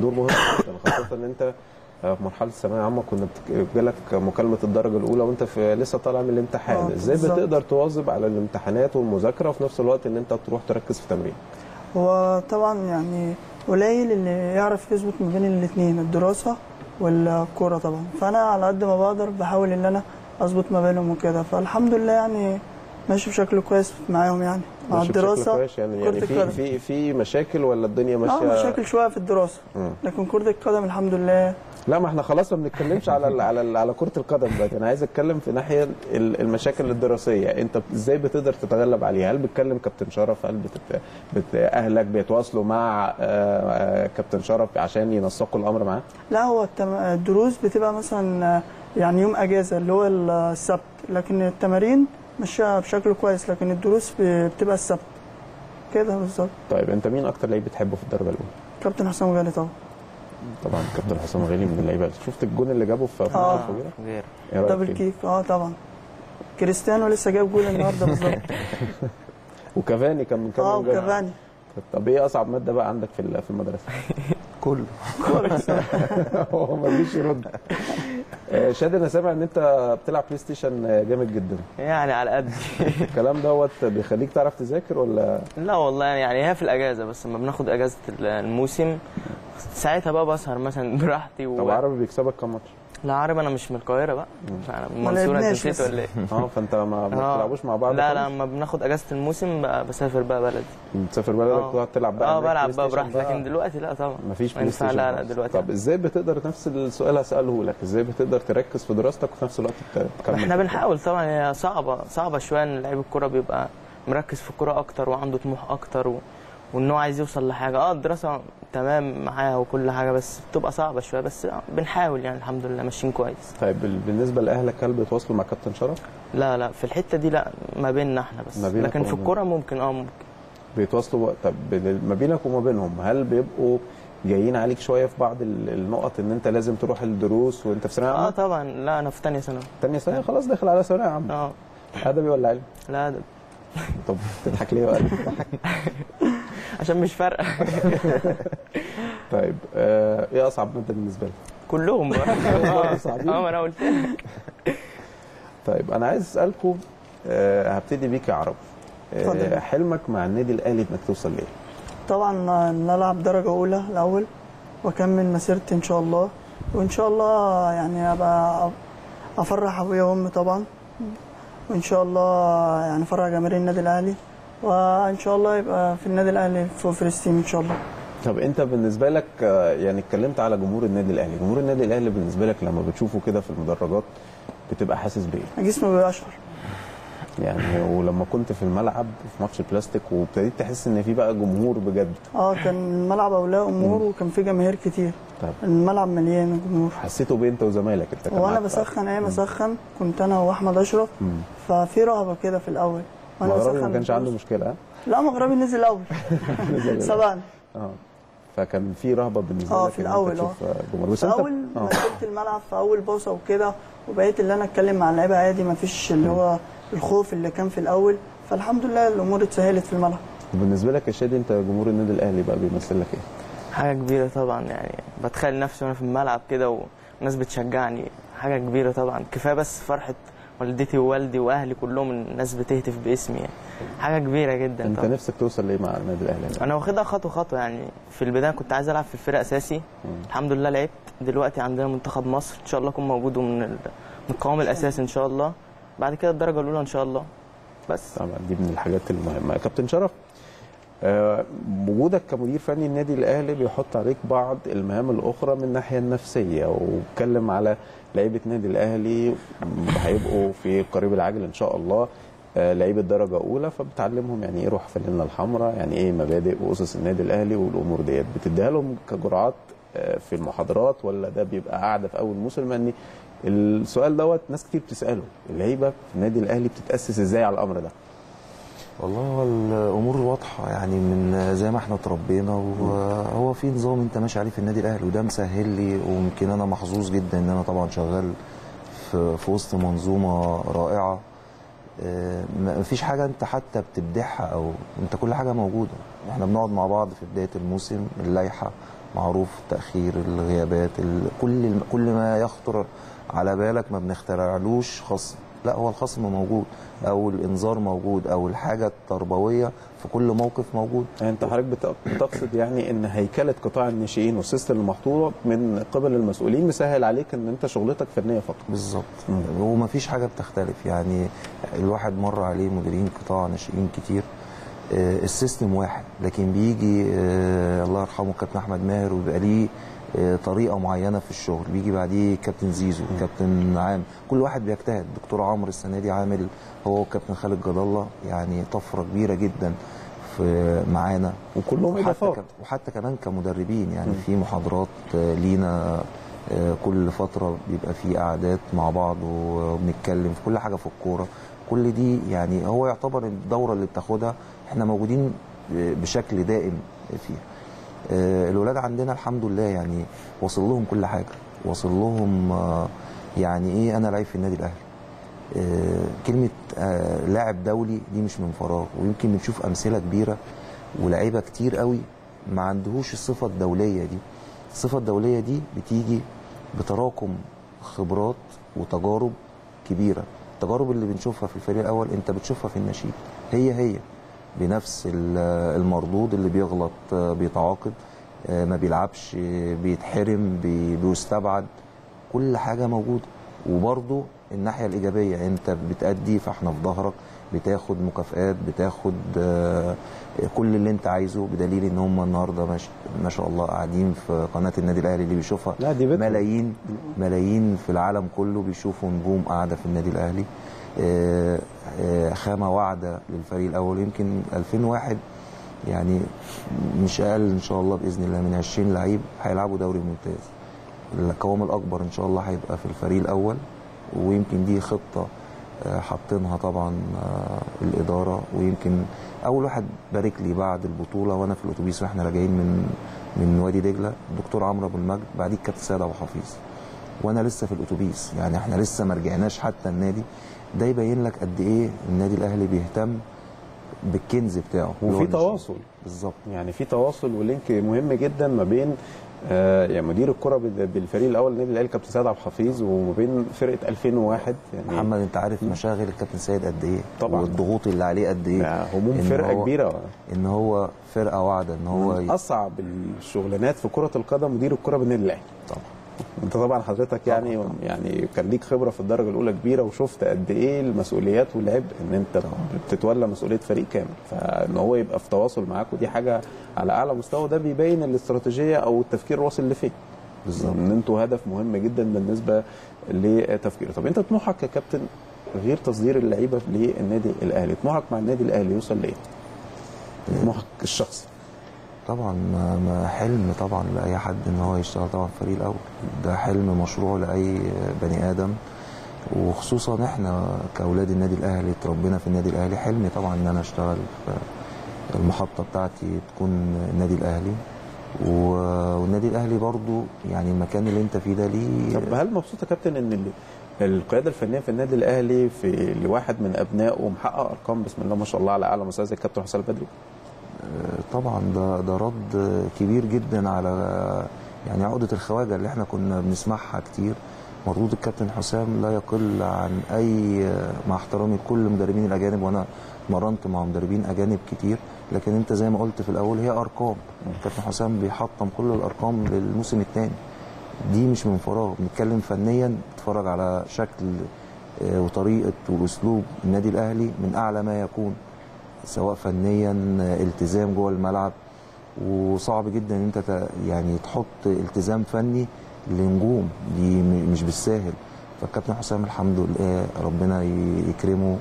دور مهم جدا خاصة إن أنت في مرحلة الثانوية العامة كنا بت- جالك مكالمة الدرجة الأولى وأنت في لسه طالع من الامتحان. آه، إزاي. بتقدر تواظب على الامتحانات والمذاكرة وفي نفس الوقت إن أنت تروح تركز في تمرين؟ هو طبعا يعني قليل اللي يعرف يظبط ما بين الاثنين الدراسة والكورة طبعا. فأنا على قد ما بقدر بحاول إن أنا أظبط ما بينهم وكده. فالحمد لله يعني ماشي بشكل كويس معاهم يعني. مع الدراسة كويس يعني يعني في. في في مشاكل ولا الدنيا ماشية؟ آه مشاكل شوية في الدراسة. مم. لكن كرة القدم الحمد لله لا ما إحنا خلاص ما بنتكلمش على ال على ال على كرة القدم دلوقتي. أنا عايز أتكلم في ناحية ال- المشاكل الدراسية. أنت إزاي بتقدر تتغلب عليها؟ هل بتكلم كابتن شرف؟ هل بتت... بت... أهلك بيتواصلوا مع آه، آه، كابتن شرف عشان ينسقوا الأمر معاه؟ لا هو التم... الدروس بتبقى مثلا يعني يوم أجازة اللي هو السبت. لكن التمارين ماشية بشكل كويس لكن الدروس بتبقى السبت. كده بالظبط. طيب أنت مين أكتر لعيب بتحبه في الدرجه الاولى كابتن حسام غالي طبعا. طبعا كابتن حسام غالي من اللعيبة. شفت الجون اللي جابه في رأيك double kick؟ آه طبعا. كريستيانو لسه جايب جول النهارده بالظبط. وكافاني كان من كام آه. وكافاني. طب إيه اصعب مادة بقى عندك في في المدرسة؟ كله. هو ما رضيش يرد آه، شادي أنا سامع إن أنت بتلعب PlayStation جامد جدا. يعني على قد. الكلام دوت بيخليك تعرف تذاكر ولا؟ لا والله يعني هي في الأجازة بس لما بناخد أجازة الموسم ساعتها بقى بسهر مثلا براحتي طب و... عربي بيكسبك كام ماتش؟ لا عربي أنا مش من القاهرة بقى أنا من المنصوره انت نسيت. ولا إيه آه فأنت ما آه. بتلعبوش مع بعض لا لا؟ لما بناخد أجازة الموسم بقى بسافر بقى بلدي بتسافر بلدك آه. تقعد تلعب بقى آه بلعب بقى براحتي لكن دلوقتي لا طبعا مفيش PlayStation لا لا. دلوقتي طب إزاي بتقدر نفس السؤال هسأله لك إزاي بتقدر تركز في دراستك وفي نفس الوقت تكمل إحنا بنحاول طبعا هي صعبة صعبة شوية إن لعيب الكوره بيبقى مركز في الكوره أكتر وعنده طموح أكتر و... وان هو عايز يوصل لحاجة. آه الدراسة تمام معاها وكل حاجة بس بتبقى صعبة شوية بس بنحاول يعني الحمد لله ماشيين كويس. طيب بال- بالنسبة لأهلك هل بيتواصلوا مع كابتن شرف؟ لا لا في الحتة دي لا ما بيننا إحنا بس. ما لكن في الكورة ممكن آه ممكن. بيتواصلوا طب ما بينك وما بينهم هل بيبقوا جايين عليك شوية في بعض ال- النقط إن أنت لازم تروح الدروس وأنت في ثانوية آه عامه؟ طبعا. لا أنا في ثانية ثانوي. تانية ثانويه خلاص داخل على ثانوية عامة. آه. أدبي ولا علمي؟ لا ده طب تضحك ليه بقى؟ عشان مش فارقة طيب آه إيه أصعب مادة بالنسبة لك؟ كلهم بقى صعبين؟ آه ما أنا قلت لك طيب أنا عايز أسألكم آه هبتدي بيك يا عرب آه. حلمك مع النادي الأهلي إنك توصل ليه؟ طبعا ان العب درجة أولى الأول وأكمل مسيرتي إن شاء الله وإن شاء الله يعني أبقى أفرح أبويا وأمي طبعا وإن شاء الله يعني أفرح جماهير النادي الأهلي وإن شاء الله يبقى في النادي الأهلي فوق فلسطين إن شاء الله. طب أنت بالنسبة لك آه، يعني اتكلمت على جمهور النادي الأهلي، جمهور النادي الأهلي بالنسبة لك لما بتشوفه كده في المدرجات بتبقى حاسس بإيه؟ جسمي بيقشعر يعني ولما كنت في الملعب في ماتش البلاستيك وابتديت تحس إن في بقى جمهور بجد. آه كان الملعب أولياء أمور وكان في جماهير كتير. طب. الملعب مليان جمهور. حسيته بإيه أنت وزمايلك؟ أنت وأنا بسخن إيه بسخن. كنت أنا وأحمد أشرف. ففي رهبة كده في الأول. مغربي ما كانش عنده مشكلة ها؟ لا مغربي نزل الأول سبقنا آه. فكان في رهبة بالنسبة آه لك في إن الأول، انت تشوف آه. بس في أنت اول آه. ما دخلت الملعب في أول باصه وكده وبقيت اللي أنا أتكلم مع اللعيبة عادي ما فيش اللي هو الخوف اللي كان في الأول. فالحمد لله الأمور اتسهلت في الملعب. بالنسبة لك يا شادي أنت جمهور النادي الأهلي بقى بيمثل لك إيه؟ حاجة كبيرة طبعا يعني بتخيل نفسي وأنا في الملعب كده والناس بتشجعني. حاجة كبيرة طبعا. كفاية بس فرحة والدتي ووالدي وأهلي كلهم الناس بتهتف باسمي يعني. حاجة كبيرة جدا انت طبعا. نفسك توصل لإيه مع النادي الأهلي؟ أنا واخدها خطوة خطوة يعني. في البداية كنت عايز ألعب في الفرق أساسي. الحمد لله لعبت. دلوقتي عندنا منتخب مصر. إن شاء الله أكون موجود ومن ال- من القوام الأساسي إن شاء الله. بعد كده الدرجة الأولى إن شاء الله. بس. طبعا دي من الحاجات المهمة. كابتن شرف وجودك كمدير فني النادي الأهلي بيحط عليك بعض المهام الأخرى من الناحية النفسية واتكلم على لعيبة النادي الأهلي هيبقوا في القريب العاجل إن شاء الله آه، لعيبة درجة أولى فبتعلمهم يعني إيه روح فانيلا الحمراء يعني إيه مبادئ وأسس النادي الأهلي والأمور ديت. بتديها لهم كجرعات آه، في المحاضرات ولا ده بيبقى قاعدة في أول موسم؟ لأن السؤال دوت ناس كتير بتسأله اللعيبة في النادي الأهلي بتتأسس إزاي على الأمر ده؟ والله هو الأمور واضحة يعني من زي ما إحنا اتربينا وهو في نظام انت ماشي عليه في النادي الأهلي وده مسهل لي ويمكن أنا محظوظ جدا إن أنا طبعا شغال في, في وسط منظومة رائعة. آه، ما فيش حاجة أنت حتى بتبدعها أو أنت كل حاجة موجودة. إحنا بنقعد مع بعض في بداية الموسم اللائحة معروف تأخير الغيابات ال- كل كل ما يخطر على بالك ما بنخترعلوش خصم. لا هو الخصم موجود. أو الإنذار موجود أو الحاجة التربوية في كل موقف موجود. يعني أنت حضرتك بت- بتقصد يعني إن هيكلة قطاع الناشئين والسيستم المحطوط من قبل المسؤولين مسهل عليك إن أنت شغلتك فنيه فقط. بالظبط. ومفيش حاجة بتختلف. يعني الواحد مر عليه مديرين قطاع ناشئين كتير. آه، السيستم واحد. لكن بيجي آه، الله يرحمه كابتن أحمد ماهر وبيبقى ليه طريقة معينة في الشغل. بيجي بعديه كابتن زيزو كابتن عام. كل واحد بيجتهد. دكتور عمرو السنة دي عامل هو وكابتن خالد جد الله يعني طفرة كبيرة جدا في معانا. وكلهم وحتى إضافات. وحتى كمان كمدربين يعني في محاضرات آه، لينا آه، كل فترة بيبقى في قعدات مع بعض وبنتكلم في كل حاجة في الكورة. كل دي يعني هو يعتبر الدورة اللي بتاخدها إحنا موجودين آه، بشكل دائم فيها. آه، الولاد عندنا الحمد لله يعني واصل لهم كل حاجة. واصل لهم آه، يعني إيه أنا لعيب في النادي الأهلي. آه، كلمة آه، لاعب دولي دي مش من فراغ. ويمكن بنشوف أمثلة كبيرة ولاعيبه كتير قوي ما عندهوش الصفة الدولية دي. الصفة الدولية دي بتيجي بتراكم خبرات وتجارب كبيرة. التجارب اللي بنشوفها في الفريق الأول أنت بتشوفها في النشيد هي هي. بنفس ال- المردود اللي بيغلط آه، بيتعاقب آه، ما بيلعبش بيتحرم بي- بيستبعد كل حاجة موجودة. وبرضه الناحية الإيجابية أنت بتأدي فإحنا في ظهرك بتاخد مكافآت بتاخد آه، كل اللي أنت عايزه بدليل إن هم النهارده ما شاء الله قاعدين في قناة النادي الأهلي اللي بيشوفها. ملايين ملايين في العالم كله بيشوفوا نجوم قاعدة في النادي الأهلي. خامة واعدة للفريق الأول. يمكن 2001 يعني مش أقل إن شاء الله بإذن الله من 20 لعيب هيلعبوا دوري ممتاز. القوام الأكبر إن شاء الله هيبقى في الفريق الأول ويمكن دي خطة آه، حاطينها طبعا آه، الإدارة. ويمكن أول واحد بارك لي بعد البطولة وأنا في الأتوبيس وإحنا راجعين من من وادي دجلة الدكتور عمرو أبو المجد بعديه الكابتن سيد أبو حفيظ. وأنا لسه في الأتوبيس يعني إحنا لسه ما رجعناش حتى النادي. ده يبين لك قد إيه النادي الأهلي بيهتم بالكنز بتاعه. وفي. تواصل. بالظبط. يعني في تواصل ولينك مهم جدا ما بين آه، يعني مدير الكرة بال- بالفريق الأول النادي الأهلي كابتن سيد عبد الحفيظ وما بين فرقة 2001 يعني محمد أنت عارف مشاغل الكابتن سيد قد إيه؟ طبعاً. والضغوط اللي عليه قد إيه؟ هموم فرقة هو- كبيرة. إن هو فرقة واعدة إن هو من أصعب الشغلانات في كرة القدم مدير الكرة بالنادي الأهلي. طبعا. انت طبعا حضرتك يعني طبعاً. يعني كان ليك خبرة في الدرجة الأولى كبيرة وشفت قد إيه المسؤوليات والعبء إن أنت بتتولى مسؤولية فريق كامل فإن هو يبقى في تواصل معاك ودي حاجة على أعلى مستوى ده بيبين الاستراتيجية أو التفكير واصل لفين بالظبط. إن أنتوا هدف مهم جدا بالنسبة لتفكير طب أنت طموحك ككابتن غير تصدير اللعيبة للنادي الأهلي طموحك مع النادي الأهلي يوصل لإيه طموحك الشخصي طبعا ما حلم طبعا لأي حد إن هو يشتغل طبعا في الفريق الأول. ده حلم مشروع لأي بني آدم. وخصوصا إحنا كأولاد النادي الأهلي اتربينا في النادي الأهلي حلمي طبعا إن أنا أشتغل في المحطة بتاعتي تكون النادي الأهلي. والنادي الأهلي برضو يعني المكان اللي أنت فيه ده ليه طب هل مبسوط يا كابتن إن ال- القيادة الفنية في النادي الأهلي في لواحد من أبنائه محقق أرقام بسم الله ما شاء الله على أعلى مستوى زي الكابتن حسام البدري؟ طبعا ده ده رد كبير جدا على يعني عقدة الخواجة اللي إحنا كنا بنسمعها كتير. مردود الكابتن حسام لا يقل عن أي مع احترامي لكل المدربين الأجانب وأنا مرنت مع مدربين أجانب كتير. لكن أنت زي ما قلت في الأول هي أرقام. الكابتن حسام بيحطم كل الأرقام للموسم الثاني دي مش من فراغ. بنتكلم فنيا اتفرج على شكل آه، وطريقة واسلوب النادي الأهلي من أعلى ما يكون. سواء فنيا التزام جوه الملعب. وصعب جدا إن أنت يعني تحط التزام فني لنجوم. دي مش بالساهل. فالكابتن حسام الحمد لله ربنا يكرمه.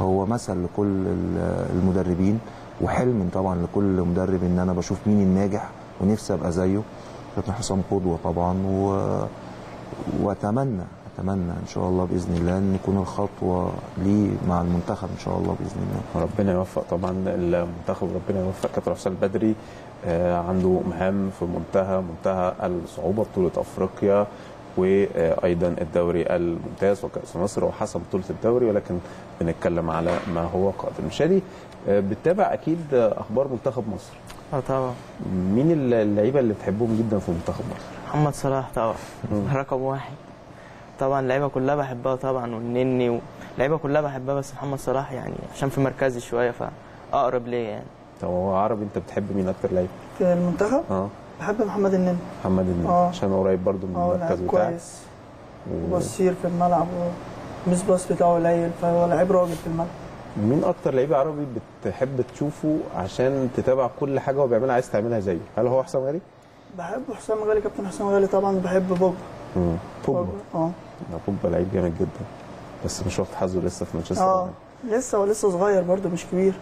هو مثل لكل ال- المدربين. وحلم طبعا لكل مدرب إن أنا بشوف مين الناجح ونفسي أبقى زيه. كابتن حسام قدوة طبعا. و... وأتمنى اتمنى إن شاء الله بإذن الله إن يكون الخطوة ليه مع المنتخب إن شاء الله بإذن الله. ربنا يوفق طبعا المنتخب ربنا يوفق. كابتن حسام البدري آه، عنده مهام في منتهى منتهى الصعوبة بطولة أفريقيا وأيضا الدوري الممتاز وكأس مصر وحسم بطولة الدوري ولكن بنتكلم على ما هو قادم. شادي آه، بتتابع أكيد أخبار منتخب مصر؟ آه طبعا. مين اللعيبة اللي بتحبهم جدا في منتخب مصر؟ محمد صلاح طبعا. رقم واحد. طبعا اللعيبة كلها بحبها طبعا والنني واللعيبه كلها بحبها بس محمد صلاح يعني عشان في مركزي شوية فأقرب ليا يعني. طب هو عربي أنت بتحب مين أكتر لعيب؟ في المنتخب؟ آه. بحب محمد النني. محمد النبي آه. عشان قريب برضه من آه المركز بتاعك. كويس. و- وبصير في الملعب ومس باص بتاعه قليل فهو لعيب راجل في الملعب. مين أكتر لعيب عربي بتحب تشوفه عشان تتابع كل حاجة هو بيعملها عايز تعملها زيه؟ هل هو حسام غالي؟ بحب حسام غالي كابتن حسام غالي طبعا بحب بوجبا. بوجبا آه. ده بوجبا لعيب جامد جدا. بس مش واخد حظه لسه في مانشستر آه. لسه هو لسه صغير برضه مش كبير.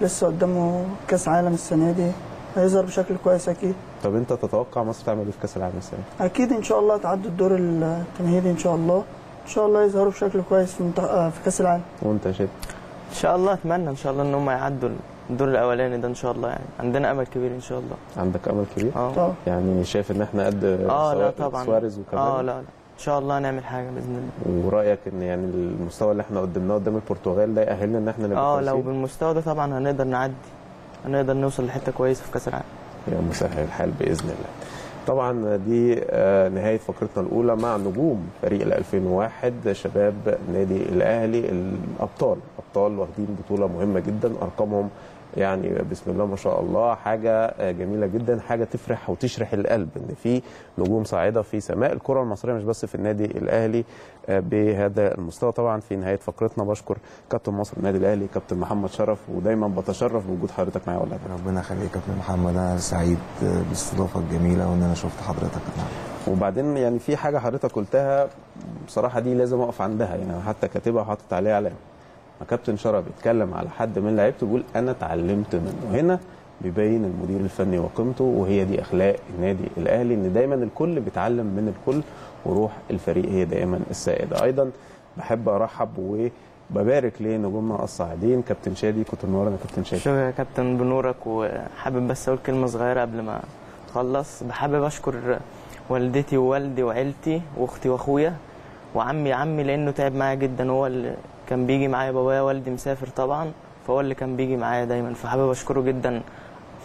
لسه قدامه كأس عالم السنة دي. هيظهر بشكل كويس أكيد. طب أنت تتوقع مصر تعمل إيه في كأس العالم السنة دي؟ أكيد إن شاء الله تعدوا الدور التمهيدي إن شاء الله. إن شاء الله يظهروا بشكل كويس في. آه، في كأس العالم. وأنت يا شادي إن شاء الله أتمنى إن شاء الله إن هم يعدوا الدور الأولاني ده إن شاء الله يعني. عندنا أمل كبير إن شاء الله. عندك أمل كبير؟ آه. طبعا. يعني شايف إن إحنا قد آه لا طبعا. سواريز وكمان آه لا لا. إن شاء الله نعمل حاجة بإذن الله. ورأيك إن يعني المستوى اللي إحنا قدمناه قدام البرتغال ده يأهلنا إن إحنا نبقى آه لو؟ بالمستوى ده طبعا هنقدر نعدي. هنقدر نوصل لحتة كويسة في كأس العالم. يا مسهل الحال بإذن الله. طبعا دي آه، نهاية فقرتنا الأولى مع نجوم فريق ال 2001 شباب نادي الأهلي الأبطال. أبطال واخدين بطولة مهمة جدا أرقامهم يعني بسم الله ما شاء الله حاجة آه، جميلة جدا حاجة تفرح وتشرح القلب إن في نجوم صاعدة في سماء الكرة المصرية مش بس في النادي الأهلي آه، بهذا المستوى. طبعا في نهاية فقرتنا بشكر كابتن مصر النادي الأهلي كابتن محمد شرف ودايما بتشرف بوجود حضرتك معايا والله. ربنا يخليك يا كابتن محمد أنا سعيد بالاستضافه الجميله وإن أنا شفت حضرتك. النهارده وبعدين يعني في حاجة حضرتك قلتها بصراحة دي لازم أقف عندها يعني حتى كاتبها وحاطط عليها علامه ما كابتن شرف بيتكلم على حد من لعيبته بيقول أنا اتعلمت منه. هنا بيبين المدير الفني وقيمته وهي دي أخلاق النادي الأهلي إن دايما الكل بيتعلم من الكل وروح الفريق هي دائما السائدة. أيضا بحب أرحب وببارك لنجومنا الصاعدين. كابتن شادي كنت منورنا كابتن شادي. شكرا يا كابتن بنورك وحابب بس أقول كلمة صغيرة قبل ما اخلص بحابب أشكر والدتي ووالدي وعيلتي وأختي وأخويا وعمي عمي لأنه تعب معايا جدا هو كان بيجي معايا بابايا والدي مسافر طبعا فهو اللي كان بيجي معايا دايما. فحابب أشكره جدا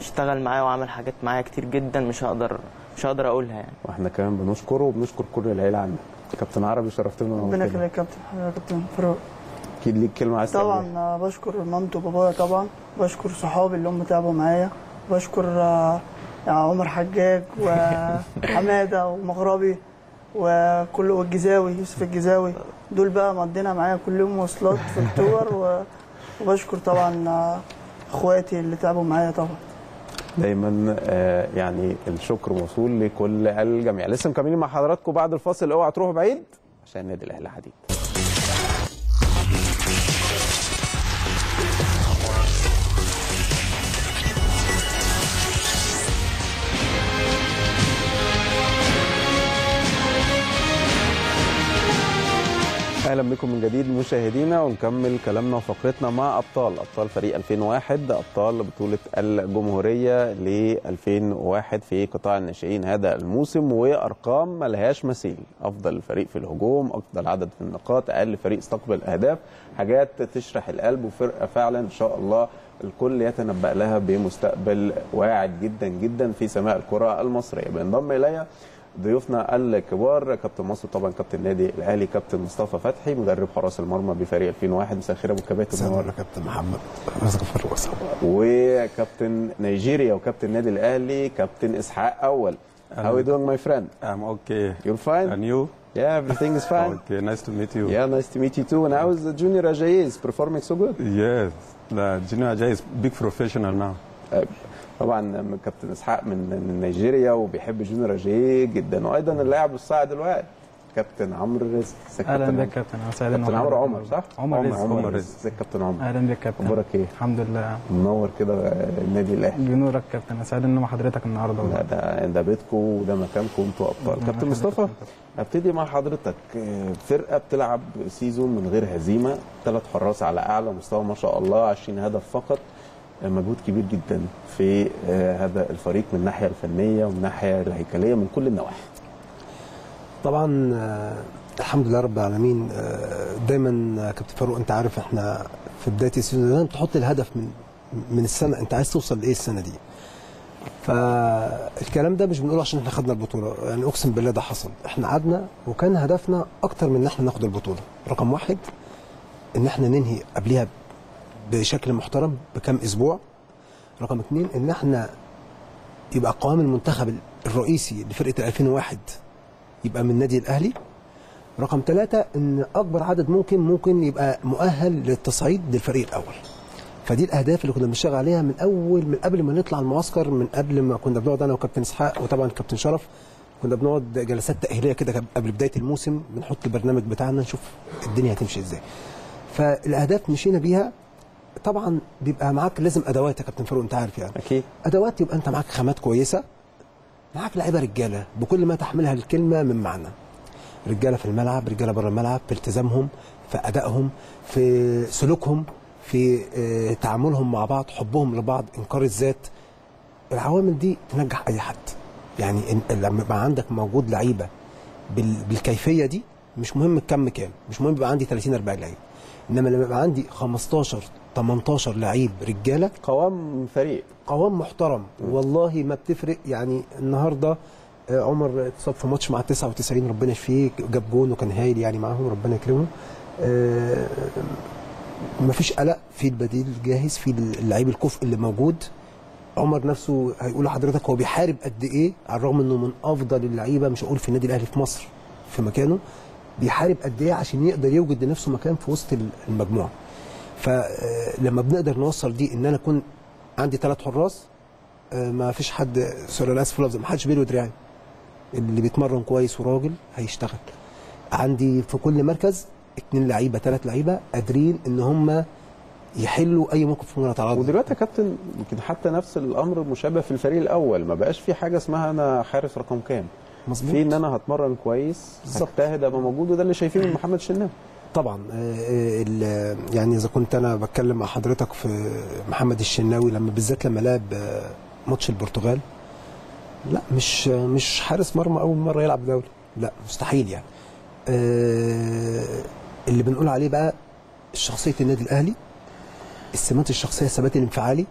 اشتغل معايا وعمل حاجات معايا كتير جدا مش هقدر مش هقدر أقولها يعني. وإحنا كمان بنشكره وبنشكر كل العيلة عندك. كابتن عربي شرفتنا ربنا. يخليك يا كابتن. يا كابتن فاروق. أكيد ليك كلمة عايز طبعا تقولها. بشكر مامتي وبابايا طبعا. بشكر صحابي اللي هم تعبوا معايا. بشكر آه، عمر حجاج وحماده ومغربي. وكل والجزاوي يوسف الجزاوي. دول بقى مقضينا معايا كل يوم مواصلات في التور وبشكر طبعا آه، اخواتي اللي تعبوا معايا طبعا. دايما آه، يعني الشكر موصول لكل الجميع. لسه مكملين مع حضراتكم بعد الفاصل. اوعى تروحوا بعيد عشان النادي الأهلي حديد أهلا بكم من جديد مشاهدينا ونكمل كلامنا وفقرتنا مع أبطال أبطال فريق 2001 أبطال بطولة الجمهورية ل 2001 في قطاع الناشئين هذا الموسم وأرقام ملهاش مثيل. أفضل فريق في الهجوم أفضل عدد في النقاط أقل فريق استقبل أهداف حاجات تشرح القلب وفرقة فعلا إن شاء الله الكل يتنبأ لها بمستقبل واعد جدا جدا في سماء الكرة المصرية. بينضم الي ضيوفنا الكبار كابتن مصر طبعا كابتن نادي الأهلي كابتن مصطفى فتحي مدرب حراس المرمى بفريق 2001 مساء الخير ابو كباتن الخير كابتن محمد. وكابتن نيجيريا وكابتن نادي الأهلي كابتن إسحاق أول. How you doing my friend I'm okay you fine and you Yeah, everything is fine. okay, nice to meet you. Yeah, nice to meet you too. And how is the Junior Ajay is performing so good? Yes, the Junior Ajay is big طبعا كابتن إسحاق من نيجيريا وبيحب جونيور اجاي جدا. وأيضا اللاعب الصاعد الواعد كابتن عمرو رزق ازيك أهلا كابتن بك كابتن. أنا سعيد كابتن عمرو عمر صح؟ عمر رزق. عمر رزق. ازيك كابتن عمر أهلا بك كابتن. أخبارك إيه؟ الحمد لله. منور كده النادي الأهلي. بنورك كابتن. أنا سعيد ان مع حضرتك النهارده. لا. ده ده بيتكم وده مكانكم أنتوا أبطال. كابتن مصطفى. أبتدي مع حضرتك. آه، فرقة بتلعب season من غير هزيمة ثلاث حراس على أعلى مستوى ما شاء الله 20 هدف فقط. آه، مجهود كبير جدا في آه، هذا الفريق من الناحية الفنية ومن الناحية الهيكلية من كل النواحي. طبعا آه، الحمد لله رب العالمين آه، دايما كابتن فاروق أنت عارف إحنا في بداية السيزون لازم تحط الهدف من من السنة أنت عايز توصل لإيه السنة دي؟ فالكلام ده مش بنقوله عشان إحنا خدنا البطولة يعني أقسم بالله ده حصل. إحنا قعدنا وكان هدفنا أكتر من إن إحنا ناخد البطولة. رقم واحد إن إحنا ننهي قبلها بشكل محترم بكام أسبوع. رقم اتنين إن إحنا يبقى قوام المنتخب الرئيسي لفرقة 2001 يبقى من النادي الأهلي. رقم ثلاثة إن أكبر عدد ممكن ممكن يبقى مؤهل للتصعيد للفريق الأول. فدي الأهداف اللي كنا بنشتغل عليها من أول من قبل ما نطلع المعسكر من قبل ما كنا بنقعد أنا وكابتن إسحاق وطبعا كابتن شرف كنا بنقعد جلسات تأهيلية كده قبل بداية الموسم بنحط البرنامج بتاعنا نشوف الدنيا هتمشي إزاي. فالأهداف مشينا بيها طبعا بيبقى معاك لازم أدوات يا كابتن فاروق أنت عارف يعني. أكيد. أدوات يبقى أنت معاك خامات كويسة معاك لعيبة رجالة بكل ما تحملها الكلمة من معنى. رجالة في الملعب رجالة بره الملعب في التزامهم في أدائهم في سلوكهم في آه، تعاملهم مع بعض حبهم لبعض إنكار الذات. العوامل دي تنجح أي حد. يعني لما يبقى عندك موجود لعيبة بال- بالكيفية دي مش مهم الكم كام مش مهم يبقى عندي 30 40 لعيب. إنما لما يبقى عندي 15 18 لعيب رجالة. قوام فريق. قوام محترم. والله ما بتفرق. يعني النهارده آه، عمر اتصاب في ماتش مع 99 ربنا يشفيه. جاب جون وكان هايل يعني معاهم ربنا يكرمه. آه، مفيش قلق. في البديل جاهز في اللعيب الكفء اللي موجود. عمر نفسه هيقول لحضرتك هو بيحارب قد إيه على الرغم إنه من أفضل اللعيبة مش هقول في النادي الأهلي في مصر في مكانه. بيحارب قد إيه عشان يقدر يوجد لنفسه مكان في وسط المجموعة. فلما بنقدر نوصل دي إن أنا أكون عندي ثلاث حراس آه، ما فيش حد سوري أنا آسف في اللفظ ما حدش بيلو دراعي اللي بيتمرن كويس وراجل هيشتغل. عندي في كل مركز اتنين لعيبة ثلاث لعيبة قادرين إن هم يحلوا أي موقف ممكن يتعرض له. ودلوقتي يا كابتن يمكن حتى نفس الأمر مشابه في الفريق الأول. ما بقاش في حاجة اسمها أنا حارس رقم كام. مظبوط. في إن أنا هتمرن كويس بالظبط. هجتهد أبقى موجود وده اللي شايفينه من محمد شناوي. طبعا آه، آه، يعني إذا كنت أنا بتكلم مع حضرتك في محمد الشناوي لما بالذات لما لعب آه، ماتش البرتغال لا مش مش حارس مرمى أول مرة يلعب دولي لا مستحيل يعني. اللي بنقول عليه بقى شخصية النادي الأهلي السمات الشخصية الثبات الانفعالي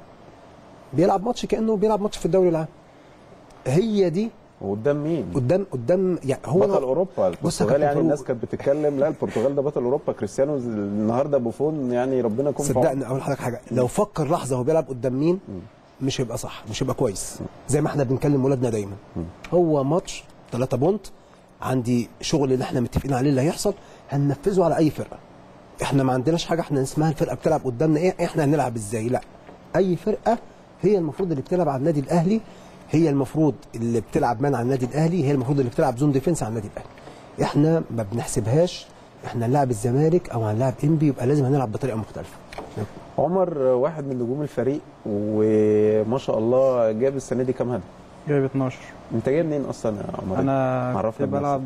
بيلعب ماتش كأنه بيلعب ماتش في الدوري العام. هي دي وقدام مين؟ قدام قدام يعني هو بطل أوروبا. البرتغال يعني الناس كانت بتتكلم لا البرتغال ده بطل أوروبا. كريستيانو النهارده بوفون يعني ربنا يكون. صدقني أقول لحضرتك حاجة. لو فكر لحظة هو بيلعب قدام مين مش هيبقى صح مش هيبقى كويس. زي ما إحنا بنكلم ولادنا دايما. هو ماتش 3 point. عندي شغل اللي إحنا متفقين عليه اللي هيحصل. هننفذه على أي فرقة. إحنا ما عندناش حاجة إحنا اسمها الفرقة بتلعب قدامنا إيه؟ إحنا هنلعب إزاي؟ لا. أي فرقة هي المفروض اللي بتلعب على النادي الأهلي. هي المفروض اللي بتلعب man على النادي الأهلي هي المفروض اللي بتلعب zone defense على النادي الأهلي. إحنا ما بنحسبهاش إحنا هنلعب الزمالك أو هنلعب إنبي يبقى لازم هنلعب بطريقة مختلفة. عمر واحد من نجوم الفريق وما شاء الله جاب السنة دي كام هدف؟ جايب 12 أنت جاي منين أصلا يا عمر؟ أنا كنت بلعب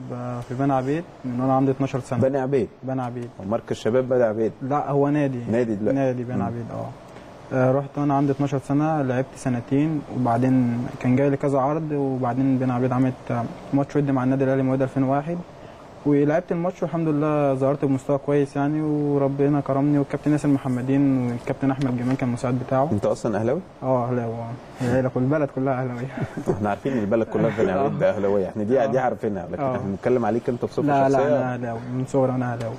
في بني عبيد من وأنا عندي 12 سنة. بني عبيد. بني عبيد. مركز شباب بني عبيد. لا هو نادي. نادي دلوقتي. نادي بني. عبيد آه. رحت وأنا عندي 12 سنة لعبت سنتين وبعدين كان جاي لي كذا عرض وبعدين بني عبيد عملت آه، ماتش ودي مع النادي الأهلي مواليد 2001 ولعبت الماتش والحمد لله ظهرت بمستوى كويس يعني وربنا كرمني والكابتن ياسر محمدين والكابتن أحمد جمال كان المساعد بتاعه. أنت أصلا أهلاوي؟ آه أهلاوي آه. العيلة كل البلد كلها أهلاوية. إحنا عارفين إن البلد كلها في أهلاوية. إحنا دي دي عارفينها لكن آه. إحنا بنتكلم عليك أنت بصفة لا لا شخصية. أنا أهلاوي من صغري أنا أهلاوي.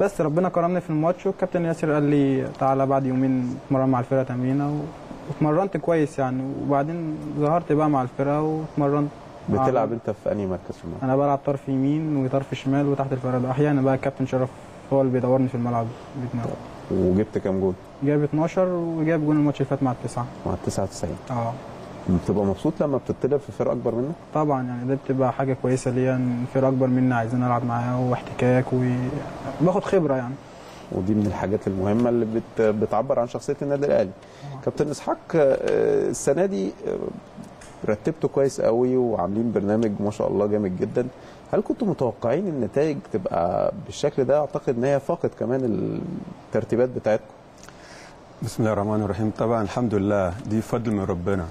بس ربنا كرمني في الماتش والكابتن ياسر قال لي تعالى بعد يومين اتمرن مع الفرقة تمرينة. واتمرنت كويس يعني. وبعدين ظهرت بقى مع الفرقة واتمرنت بتلعب انت في انهي مركز في الملعب؟ أنا بلعب طرف يمين وطرف شمال وتحت الفرقة. أحيانا بقى الكابتن شرف هو اللي بيدورني في الملعب بيتناول وجبت كام جول؟ جاب 12 وجاب جون الماتش اللي فات مع التسعة. مع ال 99 آه. بتبقى مبسوط لما بتطلب في فرقة أكبر منك؟ طبعا يعني ده بتبقى حاجة كويسة ليا إن فرقة أكبر مني عايزين ألعب معاها واحتكاك وباخد خبرة يعني. ودي من الحاجات المهمة اللي بت بتعبر عن شخصية النادي الأهلي. كابتن إسحاق آه، السنة دي آه، رتبته كويس قوي وعاملين برنامج ما شاء الله جامد جدا. هل كنتوا متوقعين النتائج تبقى بالشكل ده؟ أعتقد إن هي فاقد كمان الترتيبات بتاعتكم. بسم الله الرحمن الرحيم. طبعا الحمد لله دي فضل من ربنا.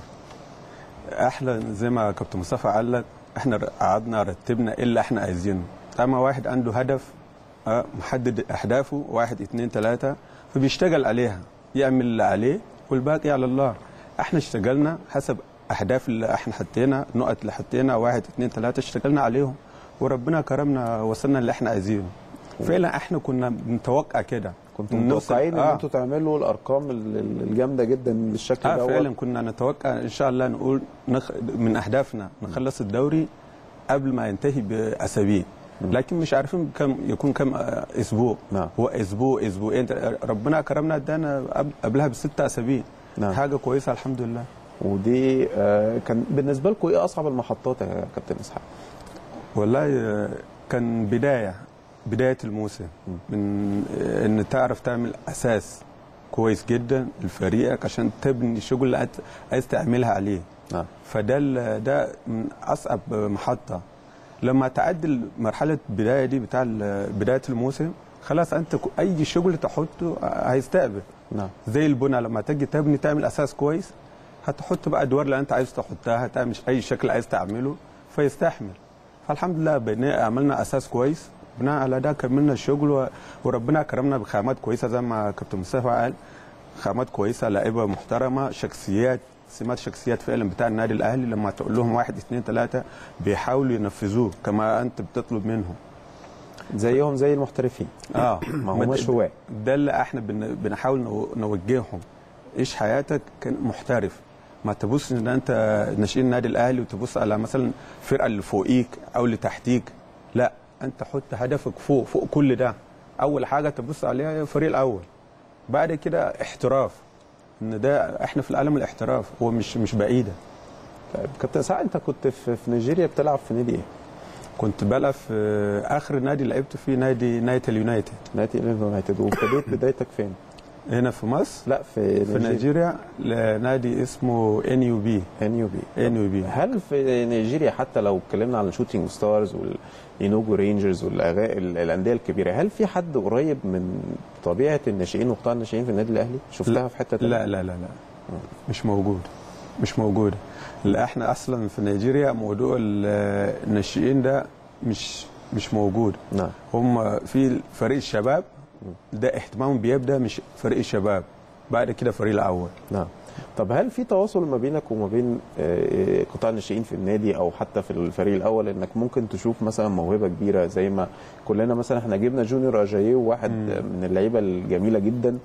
أحلى زي ما كابتن مصطفى قال لك إحنا قعدنا رتبنا إيه اللي إحنا عايزينه. أما واحد عنده هدف آه، محدد أهدافه واحد اتنين تلاتة فبيشتغل عليها. يعمل اللي عليه والباقي على الله. إحنا اشتغلنا حسب أهداف اللي إحنا حطينا النقط اللي حطينا واحد اتنين تلاتة اشتغلنا عليهم وربنا كرمنا وصلنا اللي إحنا عايزينه. فعلا إحنا كنا بنتوقع كده. كنتوا متوقعين إن آه. أنتوا تعملوا الأرقام ال- ال- الجامدة جدا بالشكل آه ده فعلا كنا نتوقع إن شاء الله نقول نخ... من أهدافنا نخلص الدوري قبل ما ينتهي بأسابيع. لكن مش عارفين كم يكون كم آه، أسبوع. نعم. هو أسبوع أسبوعين. ربنا كرمنا ادانا قبل- قبلها بست أسابيع. نعم. حاجة كويسة الحمد لله. ودي آه، كان بالنسبة لكم إيه أصعب المحطات يا كابتن إسحاق؟ والله آه، كان بداية. بداية الموسم. من آه، إن تعرف تعمل أساس كويس جدا لفريقك عشان تبني شغل اللي عايز- تعملها عليه. نعم. فده ده من أصعب محطة. لما تعدل مرحله البداية دي بتاع بداية الموسم خلاص أنت أي شغل تحطه هيستقبل. نعم. زي البنى لما تجي تبني تعمل أساس كويس هتحط بقى أدوار اللي أنت عايز تحطها تعمل أي شكل عايز تعمله فيستحمل. فالحمد لله بناء عملنا أساس كويس. بناء على ده كملنا الشغل وربنا كرمنا بخامات كويسة زي ما كابتن مصطفى قال. خامات كويسة لعيبه محترمة شخصيات سمات شخصيات فعلا بتاع النادي الأهلي. لما تقول لهم واحد اثنين ثلاثة بيحاولوا ينفذوه كما أنت بتطلب منهم. زيهم زي المحترفين. آه. ما هماش ده- هواة ده اللي إحنا بن- بنحاول نو- نوجههم. عيش حياتك كمحترف ما تبص إن أنت ناشئين النادي الأهلي وتبص على مثلا الفرقه اللي فوقيك أو اللي تحتيك. لا. أنت حط هدفك فوق فوق كل ده. أول حاجة تبص عليها الفريق الأول. بعد كده احتراف. إن ده إحنا في العالم الاحتراف هو مش مش بعيدة. طيب كابتن سعد أنت كنت في, في نيجيريا بتلعب في نادي إيه؟ كنت بلعب في آخر نادي لعبت فيه نادي نايتل United نادي United وابتديت بدايتك فين؟ هنا في مصر؟ لا في في نيجيريا. لنادي اسمه ان يو بي ان يو بي ان يو بي هل في نيجيريا حتى لو اتكلمنا عن ال Shooting Stars والينوجو رينجرز والانديه الكبيرة. هل في حد قريب من طبيعة الناشئين وقطاع الناشئين في النادي الأهلي؟ شفتها في حتة؟ لا لا لا لا. مش موجود. مش موجود. لا إحنا أصلا في نيجيريا موضوع ال- الناشئين ده مش مش موجود. نعم. هم في فريق الشباب ده اهتمام بيبدأ مش فريق الشباب. بعد كده فريق الأول. نعم. طب هل في تواصل ما بينك وما بين آه، قطاع الناشئين في النادي أو حتى في الفريق الأول إنك ممكن تشوف مثلا موهبة كبيرة زي ما كلنا مثلا إحنا جبنا جونيور اجاييه واحد من اللعيبة الجميلة جدا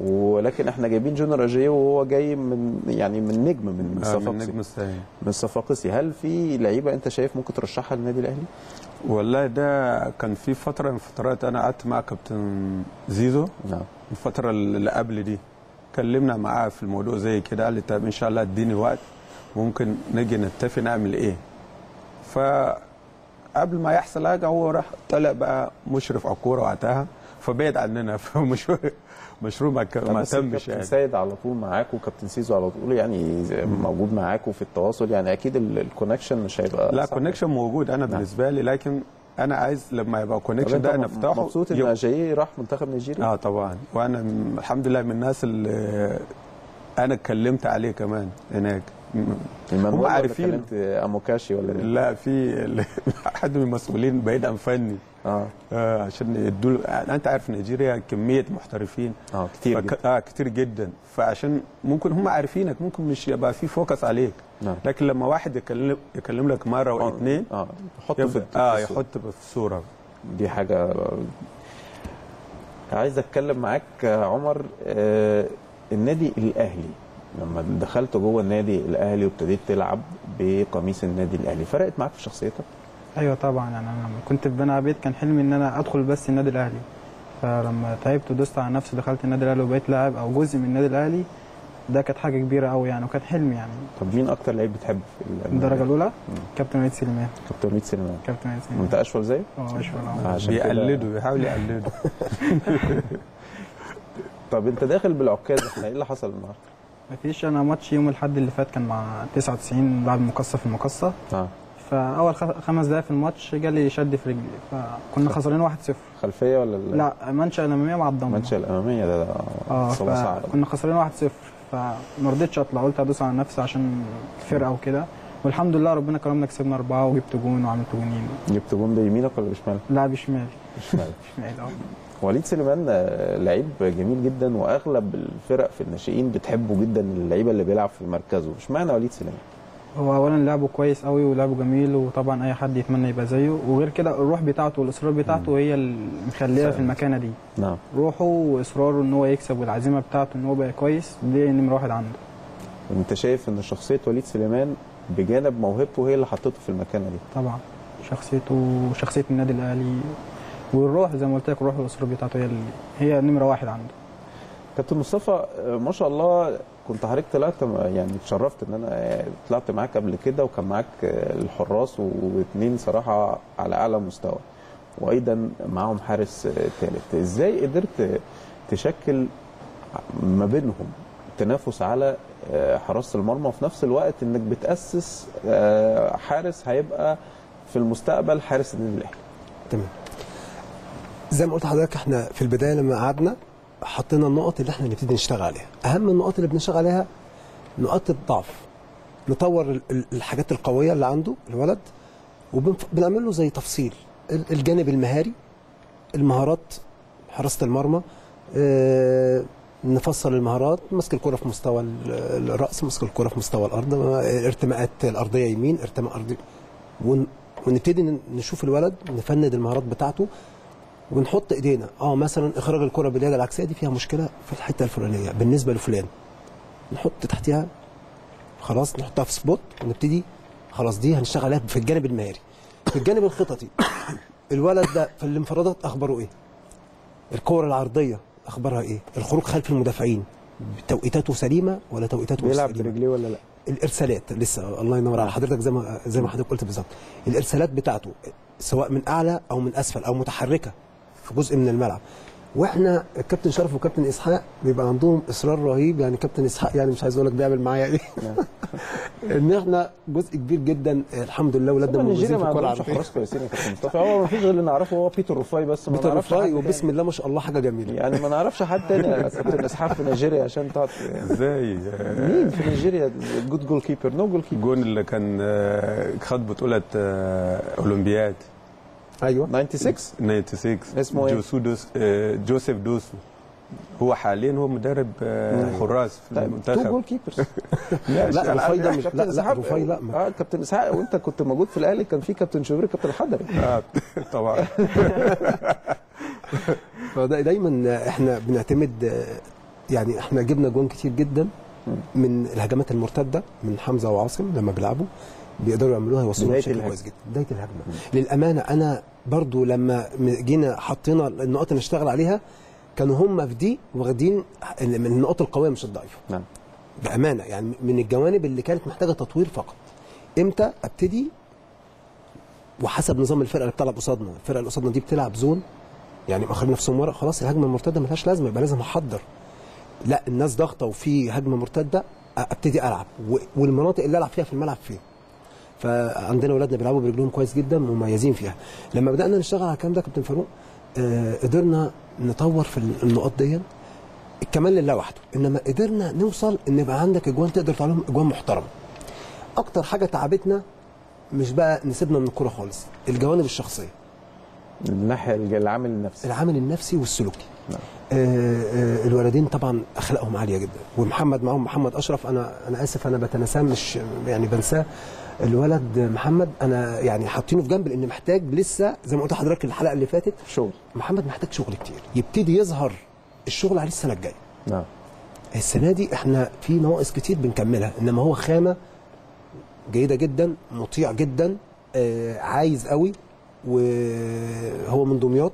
ولكن إحنا جايبين جونيور اجاييه وهو جاي من يعني من نجم من من آه، من صفاقسي نجم الثاني من صفاقسي هل في لعيبة أنت شايف ممكن ترشحها للنادي الأهلي؟ والله ده كان في فترة من فترات أنا قعدت مع كابتن زيزو. نعم. الفترة اللي قبل دي. كلمنا معاه في الموضوع زي كده قال لي طب إن شاء الله اديني وقت ممكن نجي نتفق نعمل إيه. فقبل ما يحصل حاجة هو راح طلع بقى مشرف على الكوره وقتها فبعد عننا فمشروع مشروع ما تمش كابتن يعني. سيد على طول معاك وكابتن سيزو على طول يعني موجود معاكوا في التواصل يعني أكيد ال- الconnection مش هيبقى لا صعب. connection موجود أنا بالنسبة لي لكن أنا عايز لما يبقى connection ده نفتحه مبسوط إن اجاييه راح منتخب نيجيريا؟ آه طبعا. وأنا الحمد لله من الناس اللي أنا اتكلمت عليه كمان هناك. هم عارفين. أموكاشي ولا إيه؟ لا في حد من المسؤولين بعيد عن فني. آه. آه عشان يدوا أنت عارف نيجيريا كمية محترفين. آه كتير فك... جدا. آه كتير جدا. فعشان ممكن هم عارفينك ممكن مش يبقى في فوكس عليك. نعم. لكن لما واحد يكلم يكلم لك مرة أو اثنين آه في يبدأ في آه. يحط في الصورة. دي حاجة عايز أتكلم معاك عمر. آه النادي الأهلي لما دخلت جوه النادي الأهلي وابتديت تلعب بقميص النادي الأهلي. فرقت معاك في شخصيتك؟ أيوه طبعا. يعني أنا لما كنت في بني عبيد كان حلمي إن أنا أدخل بس النادي الأهلي. فلما تعبت ودوست على نفسي دخلت النادي الأهلي وبقيت لاعب أو جزء من النادي الأهلي ده كانت حاجة كبيرة قوي يعني وكان حلم يعني. طب مين أكتر لعيب بتحب في الدرجة الأولى؟ كابتن وليد سليمان. كابتن وليد سليمان. كابتن وليد سليمان. وأنت أشول زيه؟ آه أشوف أنا. عشان بيقلدوا بيحاول يقلدوا. طب أنت داخل بالعكاز إحنا إيه اللي حصل النهارده؟ مفيش. أنا ماتش يوم الأحد اللي فات كان مع 99 لاعب مقصة في المقصه آه. فأول خمس دقايق في الماتش جالي شد في رجلي. فكنا خسرانين 1-0 خلفية ولا ال- لا منشأ اماميه مع الضمة. المنشأ الأمامية ده, ده آه كنا خسرانين 1-0 فما رضيتش أطلع. قلت ادوس على نفسي عشان الفرقه وكده. والحمد لله ربنا كرمنا كسبنا أربعة وجبت جون وعملت جونين. جبت جون بيمينك ولا بشمالك؟ لا بشمالي. بشمالك. بشمالي آه. وليد سليمان آه، لعيب جميل جدا وأغلب الفرق في الناشئين بتحبه جدا اللعيبة اللي بيلعب في مركزه. اشمعنى وليد سليمان؟ هو اولا لعبه كويس قوي ولعبه جميل وطبعا أي حد يتمنى يبقى زيه. وغير كده الروح بتاعته والاصرار بتاعته هي اللي مخليه في المكانة دي. نعم. روحه وإصراره إن هو يكسب والعزيمة بتاعته إن هو بقى كويس دي نمرة واحد عنده. أنت شايف إن شخصية وليد سليمان بجانب موهبته هي اللي حطته في المكانة دي؟ طبعا. شخصيته وشخصيه النادي الأهلي والروح زي ما قلت لك الروح والاصرار بتاعته هي اللي هي نمرة واحد عنده. كابتن مصطفى ما شاء الله كنت حضرتك طلعت يعني اتشرفت إن أنا طلعت معاك قبل كده وكان معاك الحراس واثنين صراحة على أعلى مستوى. وأيضا معاهم حارس ثالث إزاي قدرت تشكل ما بينهم تنافس على آه، حراسة المرمى وفي نفس الوقت إنك بتأسس آه، حارس هيبقى في المستقبل حارس النادي الأهلي؟ تمام. زي ما قلت لحضرتك إحنا في البداية لما قعدنا حطينا النقط اللي إحنا نبتدي نشتغل عليها. أهم النقط اللي بنشتغل عليها نقاط الضعف. نطور ال- ال- الحاجات القوية اللي عنده الولد وبنعمل له زي تفصيل. ال- الجانب المهاري المهارات حراسة المرمى آه نفصل المهارات مسك الكرة في مستوى ال- الرأس مسك الكرة في مستوى الأرض آه، ارتماءات الأرضية يمين ارتماء ارضي ون- ونبتدي نشوف الولد نفند المهارات بتاعته ونحط ايدينا. آه مثلا إخراج الكرة باليد العكسية دي فيها مشكلة في الحتة الفلانية بالنسبة لفلان. نحط تحتها خلاص نحطها في سبوت ونبتدي خلاص دي هنشتغل عليها في الجانب المهاري. في الجانب الخططي الولد ده في الانفرادات أخباره إيه؟ الكور العرضية أخبارها إيه؟ الخروج خلف المدافعين توقيتاته سليمة ولا توقيتاته مش بيلعب سليمة؟ برجليه ولا لأ؟ الإرسالات لسه الله ينور على حضرتك زي ما زي ما حضرتك قلت بالظبط. الإرسالات بتاعته سواء من أعلى أو من أسفل أو متحركة في جزء من الملعب. وإحنا الكابتن شرف وكابتن إسحاق بيبقى عندهم إصرار رهيب يعني كابتن إسحاق يعني مش عايز أقول لك بيعمل معايا إيه إن إحنا جزء كبير جدا الحمد لله ولادنا موجودين في عندهمش العربيه حراس كويسين يا كابتن مصطفى. هو ما فيش غير اللي نعرفه هو بيتر روفاي بس ما بيتر حد وبسم. الله ما شاء الله حاجة جميلة. يعني ما نعرفش حد تاني يا كابتن إسحاق في نيجيريا عشان تقعد إزاي؟ مين في نيجيريا؟ جود جول كيبر نو جول كيبر الجون اللي كان آه، خد بطولة آه، أولمبياد. أيوه. 96 96 اسمه إيه؟ جوسو دوس آه، جوزيف دوسو. هو حاليا هو مدرب آه، حراس في تو المنتخب. جول كيبرز لا رفاي ده مش لا كابتن لا لا ما- آه كابتن إسحاق وأنت كنت موجود في الأهلي كان في كابتن شوبير كابتن حضري. آه، طبعا. فده دايما إحنا بنعتمد آه، يعني إحنا جبنا جوان كتير جدا من الهجمات المرتدة من حمزة وعاصم لما بيلعبوا. بيقدروا يعملوها يوصلوها بشكل. كويس جدا. بداية الهجمة. للأمانة أنا برضو لما جينا حطينا النقاط اللي نشتغل عليها كانوا هم في دي واخدين من النقاط القوية مش الضعيفه نعم. بأمانة يعني من الجوانب اللي كانت محتاجة تطوير فقط. إمتى أبتدي؟ وحسب نظام الفرقة اللي بتلعب قصادنا. الفرقة اللي قصادنا دي بتلعب زون. يعني مأخرين نفسهم ورا خلاص الهجمة المرتدة ملهاش لازمة يبقى لازم أحضر. لا الناس ضاغطة وفي هجمة مرتدة أبتدي ألعب. والمناطق اللي ألعب فيها في الملعب فين؟ فعندنا اولادنا بيلعبوا برجلهم كويس جدا مميزين فيها. لما بدأنا نشتغل على الكلام ده كابتن فاروق آه قدرنا نطور في النقاط دي. الكمال لله وحده. إنما قدرنا نوصل إن يبقى عندك أجوان تقدر تعملهم أجوان محترمة. أكتر حاجة تعبتنا مش بقى نسيبنا من الكورة خالص الجوانب الشخصية. الناحيه العامل النفسي. العامل النفسي والسلوكي. نعم. آه آه الولدين طبعا أخلاقهم عالية جدا. ومحمد معاهم محمد أشرف أنا أنا آسف أنا بتناساه مش يعني بنساه. الولد محمد أنا يعني حاطينه في جنب لأن محتاج لسه زي ما قلت لحضرتك الحلقة اللي فاتت شغل. محمد محتاج شغل كتير. يبتدي يظهر الشغل عليه السنة الجاية. نعم. السنة دي إحنا في نواقص كتير بنكملها إنما هو خامة جيدة جدا مطيع جدا آه عايز قوي وهو من دمياط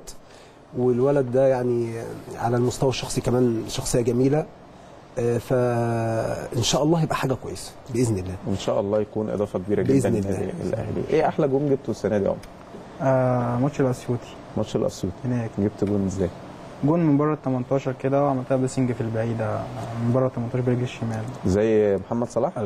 والولد ده يعني على المستوى الشخصي كمان شخصية جميلة. فإن شاء الله هيبقى حاجة كويسة بإذن الله. إن شاء الله يكون إضافة كبيرة جدا بإذن للنادي الله. الأهلي. إيه أحلى جون جبته السنة دي يا عمر؟ آه ماتش الأسيوطي. ماتش الاسيوط هناك. جبت جون إزاي؟ جون من بره ال 18 كده وعملتها placing في البعيدة من بره ال 18 برجل الشمال. زي محمد صلاح؟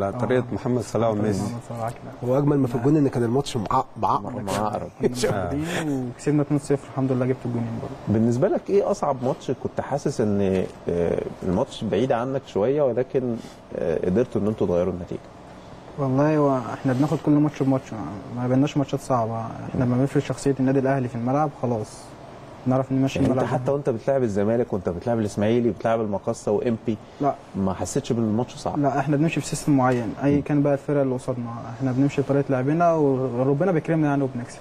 محمد صلاح وميسي. محمد صلاح كده هو أجمل ما في الجون إن كان الماتش معق معق مع عقرب كنا وكسبنا 2-0 الحمد لله جبت الجونين برضه بالنسبة لك إيه أصعب ماتش كنت حاسس إن آه، الماتش بعيد عنك شوية ولكن آه، قدرتوا إن أنتوا تغيروا النتيجة؟ والله هو إحنا بناخد كل ماتش بماتش ما بيناش ماتشات صعبة. إحنا لما بنفرض شخصية النادي الأهلي في الملعب خلاص. نعرف نمشي يعني أنت حتى وأنت بتلعب الزمالك وأنت بتلعب الإسماعيلي وبتلعب المقصة وإمبي لا. ما حسيتش ان الماتش صعب؟ لا إحنا بنمشي في system معين. أي كان بقى الفرقة اللي قصادنا. إحنا بنمشي بطريقة لعبنا وربنا بيكرمنا يعني وبنكسب.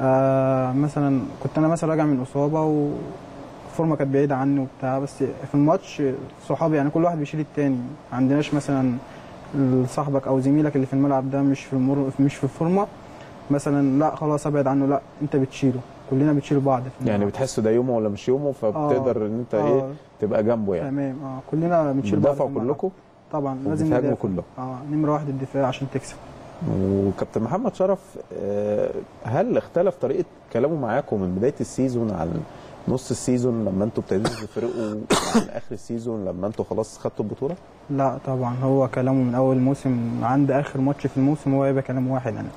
آه مثلا كنت أنا مثلا راجع من إصابة والفورمه كانت بعيدة عني وبتاع بس في الماتش صحابي يعني كل واحد بيشيل التاني. ما عندناش مثلا صاحبك أو زميلك اللي في الملعب ده مش في المر... مش في الفورمة. مثلا لا خلاص أبعد عنه لا أنت بتشيله. كلنا بتشيل بعض في يعني الملعب. بتحس ده يومه ولا مش يومه فبتقدر إن أنت إيه آه. تبقى جنبه يعني تمام آه كلنا بنشيل بعض. كلكم طبعا لازم ندافع. كلكم. آه نمرة واحد الدفاع عشان تكسب وكابتن محمد شرف آه، هل اختلف طريقة كلامه معاكم من بداية السيزون عن نص ال season لما أنتوا ابتديتوا تفرقوا عن آخر السيزون لما أنتوا خلاص خدتوا البطولة؟ لا طبعا هو كلامه من أول موسم عند آخر ماتش في الموسم هو يبقى كلام واحد يعني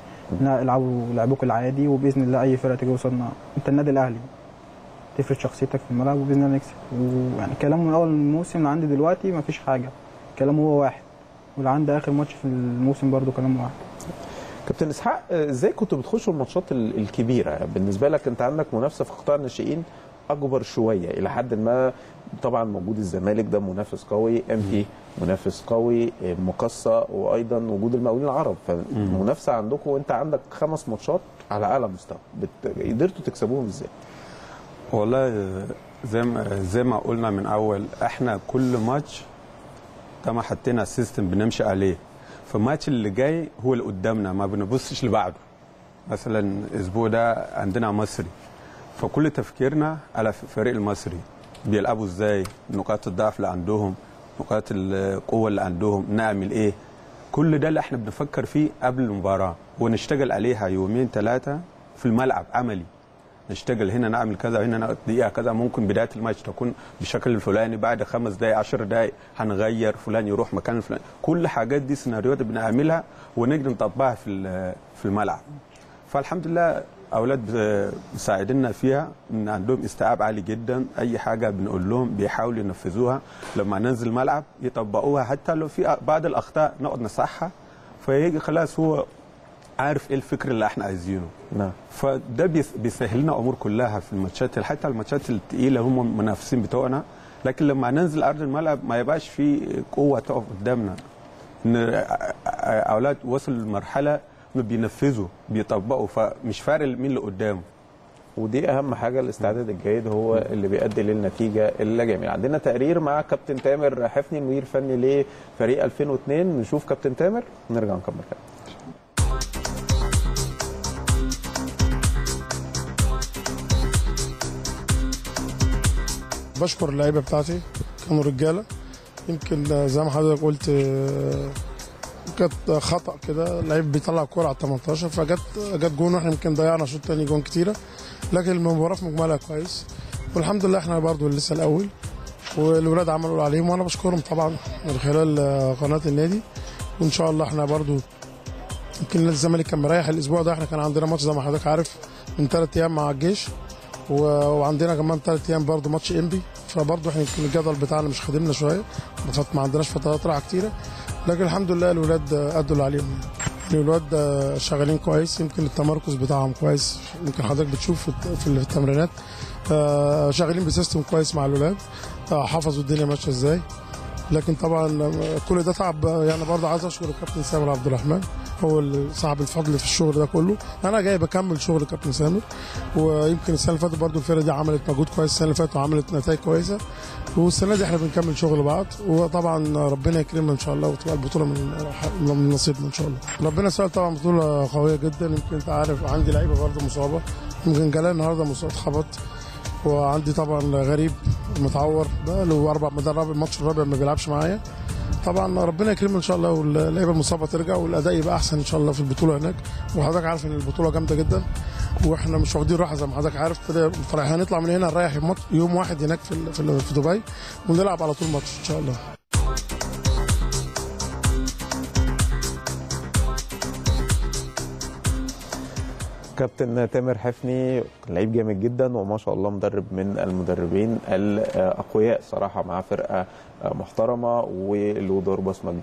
العبوا لعبكم العادي وبإذن الله أي فرقة تيجي قصادنا. أنت النادي الأهلي. تفرض شخصيتك في الملعب وبإذن الله نكسب. ويعني كلامه من أول الموسم لعند دلوقتي ما فيش حاجة. كلامه هو واحد. ولعند آخر ماتش في الموسم برضو كلامه واحد. كابتن إسحاق إزاي كنتوا بتخشوا الماتشات ال- الكبيرة؟ بالنسبة لك أنت عندك منافسة في قطاع الناشئين أكبر شوية إلى حد ما طبعا موجود الزمالك ده منافس قوي إنبي منافس قوي آه، مقصة وأيضا وجود المقاولين العرب. فالمنافسة عندكم وأنت عندك خمس ماتشات على أعلى مستوى. قدرتوا تكسبوهم إزاي؟ والله زي ما زي ما قلنا من أول إحنا كل ماتش طبعا حطينا system بنمشي عليه. فالماتش اللي جاي هو اللي قدامنا ما بنبصش لبعده. مثلا الأسبوع ده عندنا مصري. فكل تفكيرنا على الفريق المصري. بيلعبوا إزاي؟ نقاط الضعف اللي عندهم. نقاط القوة اللي عندهم نعمل إيه؟ كل ده اللي إحنا بنفكر فيه قبل المباراة ونشتغل عليها يومين ثلاثة في الملعب عملي. نشتغل هنا نعمل كذا وهنا دقيقة كذا ممكن بداية الماتش تكون بالشكل الفلاني بعد خمس دقائق 10 دقائق هنغير فلان يروح مكان الفلاني كل حاجات دي سيناريوهات بنعملها ونقدر نطبقها في في الملعب. فالحمد لله أولاد ب- مساعدينا فيها. إن عندهم استيعاب عالي جدا. أي حاجة بنقول لهم بيحاولوا ينفذوها. لما ننزل الملعب يطبقوها. حتى لو في بعض الأخطاء نقعد نصحها. فيجي خلاص هو عارف إيه الفكر اللي إحنا عايزينه. نعم. فده بيس- بيسهل لنا أمور كلها في الماتشات. حتى الماتشات الثقيله هم المنافسين بتوعنا. لكن لما ننزل أرض الملعب ما يبقاش في قوة تقف قدامنا. إن أولاد وصلوا لمرحلة بينفذوا بيطبقوا فمش فارق مين اللي قدامه. ودي أهم حاجة الاستعداد الجيد هو اللي بيؤدي للنتيجة الجميله عندنا تقرير مع كابتن تامر حفني المدير الفني لفريق 2002 نشوف كابتن تامر نرجع نكمل كلام. بشكر اللعيبة بتاعتي كانوا رجالة. يمكن زي ما حضرتك قلت كانت خطأ كده اللعيب بيطلع الكوره على 18 فجت جت جون وإحنا يمكن ضيعنا شوط تاني جون كتيرة لكن المباراة في مجملها كويس. والحمد لله إحنا برضو لسه الأول والولاد عملوا عليهم وأنا بشكرهم طبعا من خلال آه، قناة النادي. وإن شاء الله إحنا برضو يمكن نادي الزمالك كان مريح الأسبوع ده إحنا كان عندنا ماتش زي ما حضرتك عارف من ثلاث أيام مع الجيش وعندنا كمان ثلاث أيام برضه ماتش إنبي. فبرضه إحنا يمكن الجدول بتاعنا مش خادمنا شوية ما عندناش فترات راحة كتيرة. لكن الحمد لله الولاد أدوا اللي عليهم. يعني الولاد شغالين كويس يمكن التمركز بتاعهم كويس يمكن حضرتك بتشوف في الت- في التمرينات. آه، شغالين بسيستم كويس مع الولاد. آه، حفظوا الدنيا ماشية إزاي. لكن طبعا كل ده تعب. يعني برضه عايز أشكر الكابتن سامر عبد الرحمن. هو اللي صاحب الفضل في الشغل ده كله. أنا جاي بكمل شغل الكابتن سامر ويمكن السنة اللي فاتت برضه الفرقة دي عملت مجهود كويس السنة اللي فاتت وعملت نتائج كويسة. والسنة دي إحنا بنكمل شغل بعض وطبعا ربنا يكرمنا إن شاء الله وتبقى البطولة من من نصيبنا إن شاء الله. ربنا يسهل طبعا بطولة قوية جدا. يمكن أنت عارف عندي لعيبة برضه مصابة. يمكن جلال النهارده مصاب اتخبط وعندي طبعا غريب متعور. بقى له أربع مدرب الماتش الرابع ما بيلعبش معايا. طبعا ربنا يكرمنا إن شاء الله واللعيبة المصابة ترجع والأداء يبقى أحسن إن شاء الله في البطولة هناك. وحضرتك عارف إن البطولة جامدة جدا وإحنا مش واخدين راحة زي ما حضرتك عارف. هنطلع من هنا نريح يوم- واحد هناك في في دبي ونلعب على طول ماتش إن شاء الله. كابتن تامر حفني لعيب جامد جدا وما شاء الله مدرب من المدربين الأقوياء. صراحة مع فرقة محترمة وله دور بصمة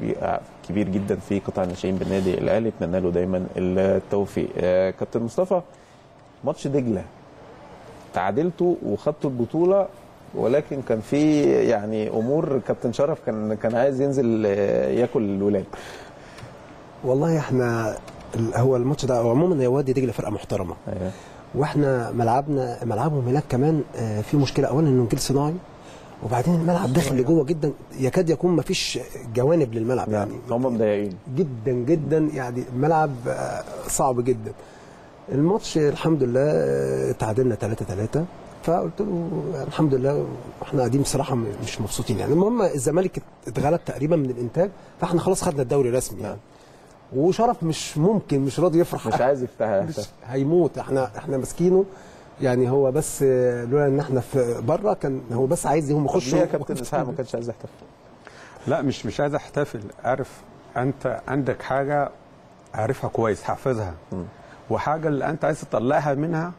كبير- جدا في قطاع الناشئين بالنادي الأهلي. أتمنى له دايما التوفيق. آه، كابتن مصطفى ماتش دجلة. تعادلتوا وخدتوا البطولة ولكن كان في يعني أمور كابتن شرف كان كان عايز ينزل آه، ياكل الولاد. والله إحنا هو الماتش ده عموما يا وادي دجله فرقه محترمة. أيوه. وإحنا ملعبنا ملعبهم هناك كمان آه، في مشكلة اولا إنه جيل صناعي وبعدين الملعب داخل لجوه جدا يكاد يكون ما فيش جوانب للملعب يعني. هم مضايقين. جدا جدا يعني الملعب آه، صعب جدا. الماتش الحمد لله آه، تعادلنا 3 3 فقلت له الحمد لله إحنا قاعدين بصراحة مش مبسوطين يعني. المهم الزمالك اتغلب تقريبا من الإنتاج فاحنا خلاص خدنا الدوري رسمي يعني. وشرف مش ممكن مش راضي يفرح. مش عايز يفتحها مش هيموت. إحنا إحنا ماسكينه. يعني هو بس لولا ان إحنا في بره كان هو بس عايز هم طب ليه يخشوا يا كابتن إسحاق ما كانش عايز يحتفل؟ لا مش مش عايز أحتفل. عارف أنت عندك حاجة عارفها كويس حافظها. وحاجة اللي أنت عايز تطلعها منها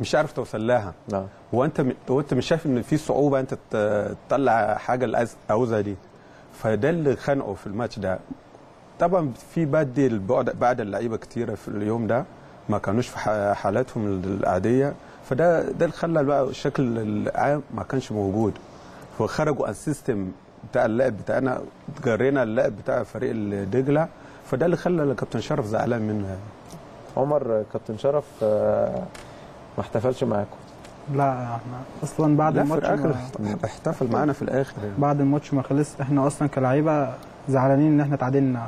مش عارف توصل لها. نعم. وأنت. وأنت مش شايف إن في صعوبة أنت تطلع حاجة اللي عايز عاوزها دي. فده اللي خانقه في الماتش ده. طبعا في بدي البعد بعد اللعيبة كتيرة في اليوم ده ما كانوش في حالاتهم العادية. فده ده اللي خلى بقى الشكل العام ما كانش موجود. فخرجوا عن السيستم بتاع اللعب بتاعنا جرينا اللعب بتاع فريق الدجلة. فده اللي خلى الكابتن شرف زعلان منه عمر كابتن شرف آه، ما احتفلش معاكم؟ لا إحنا أصلا بعد الماتش احتفل معانا في الآخر. يعني. بعد الماتش ما خلص إحنا أصلا كلاعيبة زعلانين إن إحنا تعادلنا.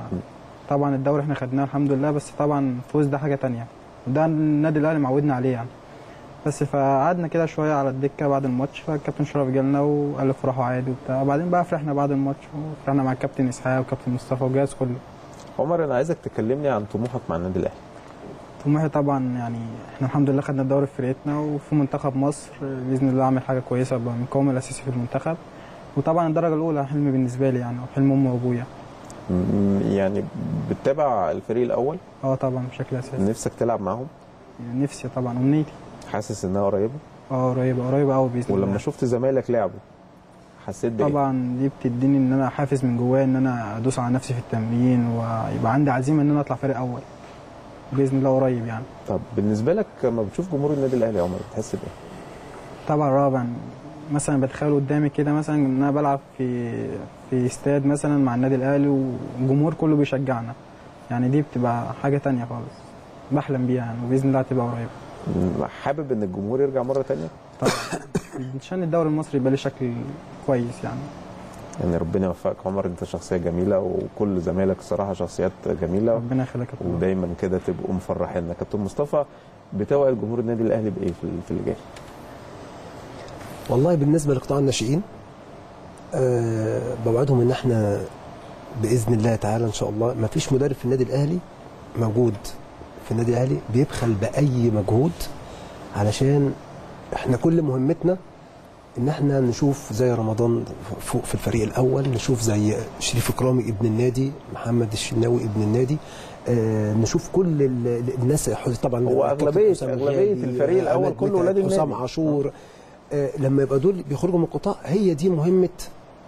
طبعا الدوري إحنا خدناه الحمد لله بس طبعا الفوز ده حاجة تانية. وده النادي الأهلي معودنا عليه يعني. بس فقعدنا كده شوية على الدكة بعد الماتش فالكابتن شرف جالنا وقال لي افرحوا عادي وبتاع. بعدين بقى فرحنا بعد الماتش وفرحنا مع الكابتن إسحاق وكابتن مصطفى والجهاز كله. عمر أنا عايزك تكلمني عن طموحك مع النادي الأهلي. طموحي طبعا يعني إحنا الحمد لله خدنا الدوري في فرقتنا وفي منتخب مصر بإذن الله أعمل حاجة كويسة ابقى المقاوم الأساسي في المنتخب. وطبعا الدرجة الأولى حلم بالنسبة لي يعني وحلم أمي وأبويا. يعني بتتابع الفريق الأول؟ آه طبعا بشكل أساسي. نفسك تلعب معاهم؟ نفسي طبعا أمنيتي. حاسس إنها قريبة؟ آه قريبة قريبة قوي بإذن الله. ولما شفت زمايلك لعبوا حسيت بإيه؟ طبعا دي بتديني إن أنا حافز من جوايا إن أنا أدوس على نفسي في التمرين ويبقى عندي عزيمة إن أنا أطلع فريق أول بإذن الله قريب يعني. طب بالنسبة لك لما بتشوف جمهور النادي الأهلي يا عمر بتحس بإيه؟ طبعا رابع مثلا بتخيل قدامي كده مثلا إن أنا بلعب في في استاد مثلا مع النادي الأهلي والجمهور كله بيشجعنا. يعني دي بتبقى حاجة تانية خالص. بحلم بيها يعني وبإذن الله هتبقى قريبة. حابب إن الجمهور يرجع مرة تانية؟ طبعا. عشان الدوري المصري يبقى ليه شكل كويس يعني. يعني ربنا يوفقك عمر أنت شخصية جميلة وكل زمايلك الصراحه شخصيات جميلة. ربنا يخليك. ودايما كده تبقوا مفرحيننا. كابتن مصطفى بتوعد جمهور النادي الأهلي بإيه في اللي جاي؟ والله بالنسبة لقطاع الناشئين أه بوعدهم إن إحنا بإذن الله تعالى إن شاء الله ما فيش مدرب في النادي الأهلي موجود في النادي الأهلي بيبخل بأي مجهود علشان إحنا كل مهمتنا إن إحنا نشوف زي رمضان فوق في الفريق الأول نشوف زي شريف إكرامي ابن النادي محمد الشناوي ابن النادي آه نشوف كل ال- الناس طبعا هو أغلبية الغالي، الفريق الأول عماد كله ولاد النادي. حسام عاشور آه لما يبقى دول بيخرجوا من القطاع هي دي مهمة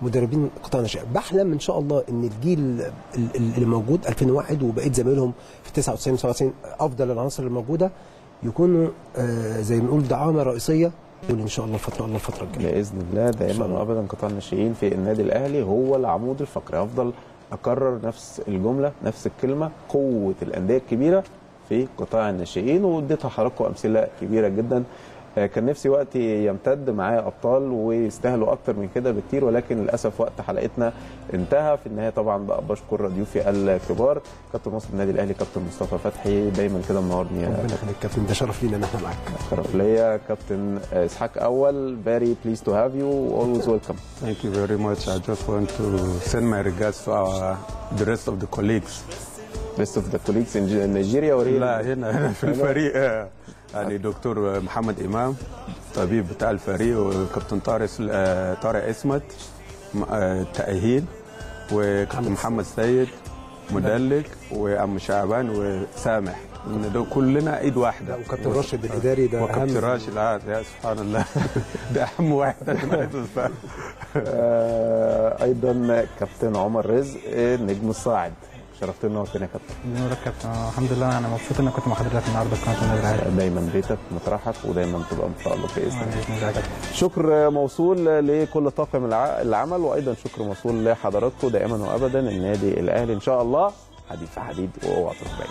مدربين قطاع الناشئين بحلم إن شاء الله إن الجيل ال- ال- اللي موجود 2001 وبقيت زمايلهم في 99 97 أفضل العناصر الموجوده يكونوا آه زي ما نقول دعامة رئيسية. إن شاء الله الفترة الله الفترة الجاية. بإذن الله دائما وابدا قطاع الناشئين في النادي الأهلي هو العمود الفقري. أفضل أكرر نفس الجملة نفس الكلمة قوة الأندية الكبيرة في قطاع الناشئين واديتها حضراتكم أمثلة كبيرة جدا آه، كان نفسي وقتي يمتد معايا أبطال ويستاهلوا أكتر من كده بكتير ولكن للأسف وقت حلقتنا انتهى في النهاية طبعا بقى بشكر ضيوفي الكبار كابتن مصر النادي الأهلي كابتن مصطفى فتحي دايما كده منورني ربنا يخليك كابتن ده شرف لينا إن إحنا معاك شرف ليا كابتن إسحاق أول very pleased to have you always welcome Thank you very much. I just want to send my regards to our, the rest of the colleagues. rest of the colleagues in Nigeria or? لا هنا هنا في الفريق آه، يعني دكتور محمد إمام طبيب بتاع الفريق وكابتن طارق آه، طارق إسمت آه، تأهيل وكابتن محمد سيد مدلك وعم شعبان وسامح. إن دول كلنا إيد واحدة. وكابتن راشد الإداري ده وكابتن. راشد آه، يا سبحان الله. ده أهم واحد. آه، أيضا كابتن عمر رزق النجم الصاعد. شرفتنا ونورتنا يا كابتن نورك كابتن الحمد لله أنا مبسوط ان أنا كنت مع حضرتك النهارده. في قناه النادي الاهلي دايما بيتك مطرحك ودايما تبقى متالق باذن الله بإذن الله. شكر موصول لكل طاقم الع- العمل وأيضا شكر موصول لحضراتكم دائما وابدا النادي الأهلي. إن شاء الله حديد في حديد واوعى تروح بعيد.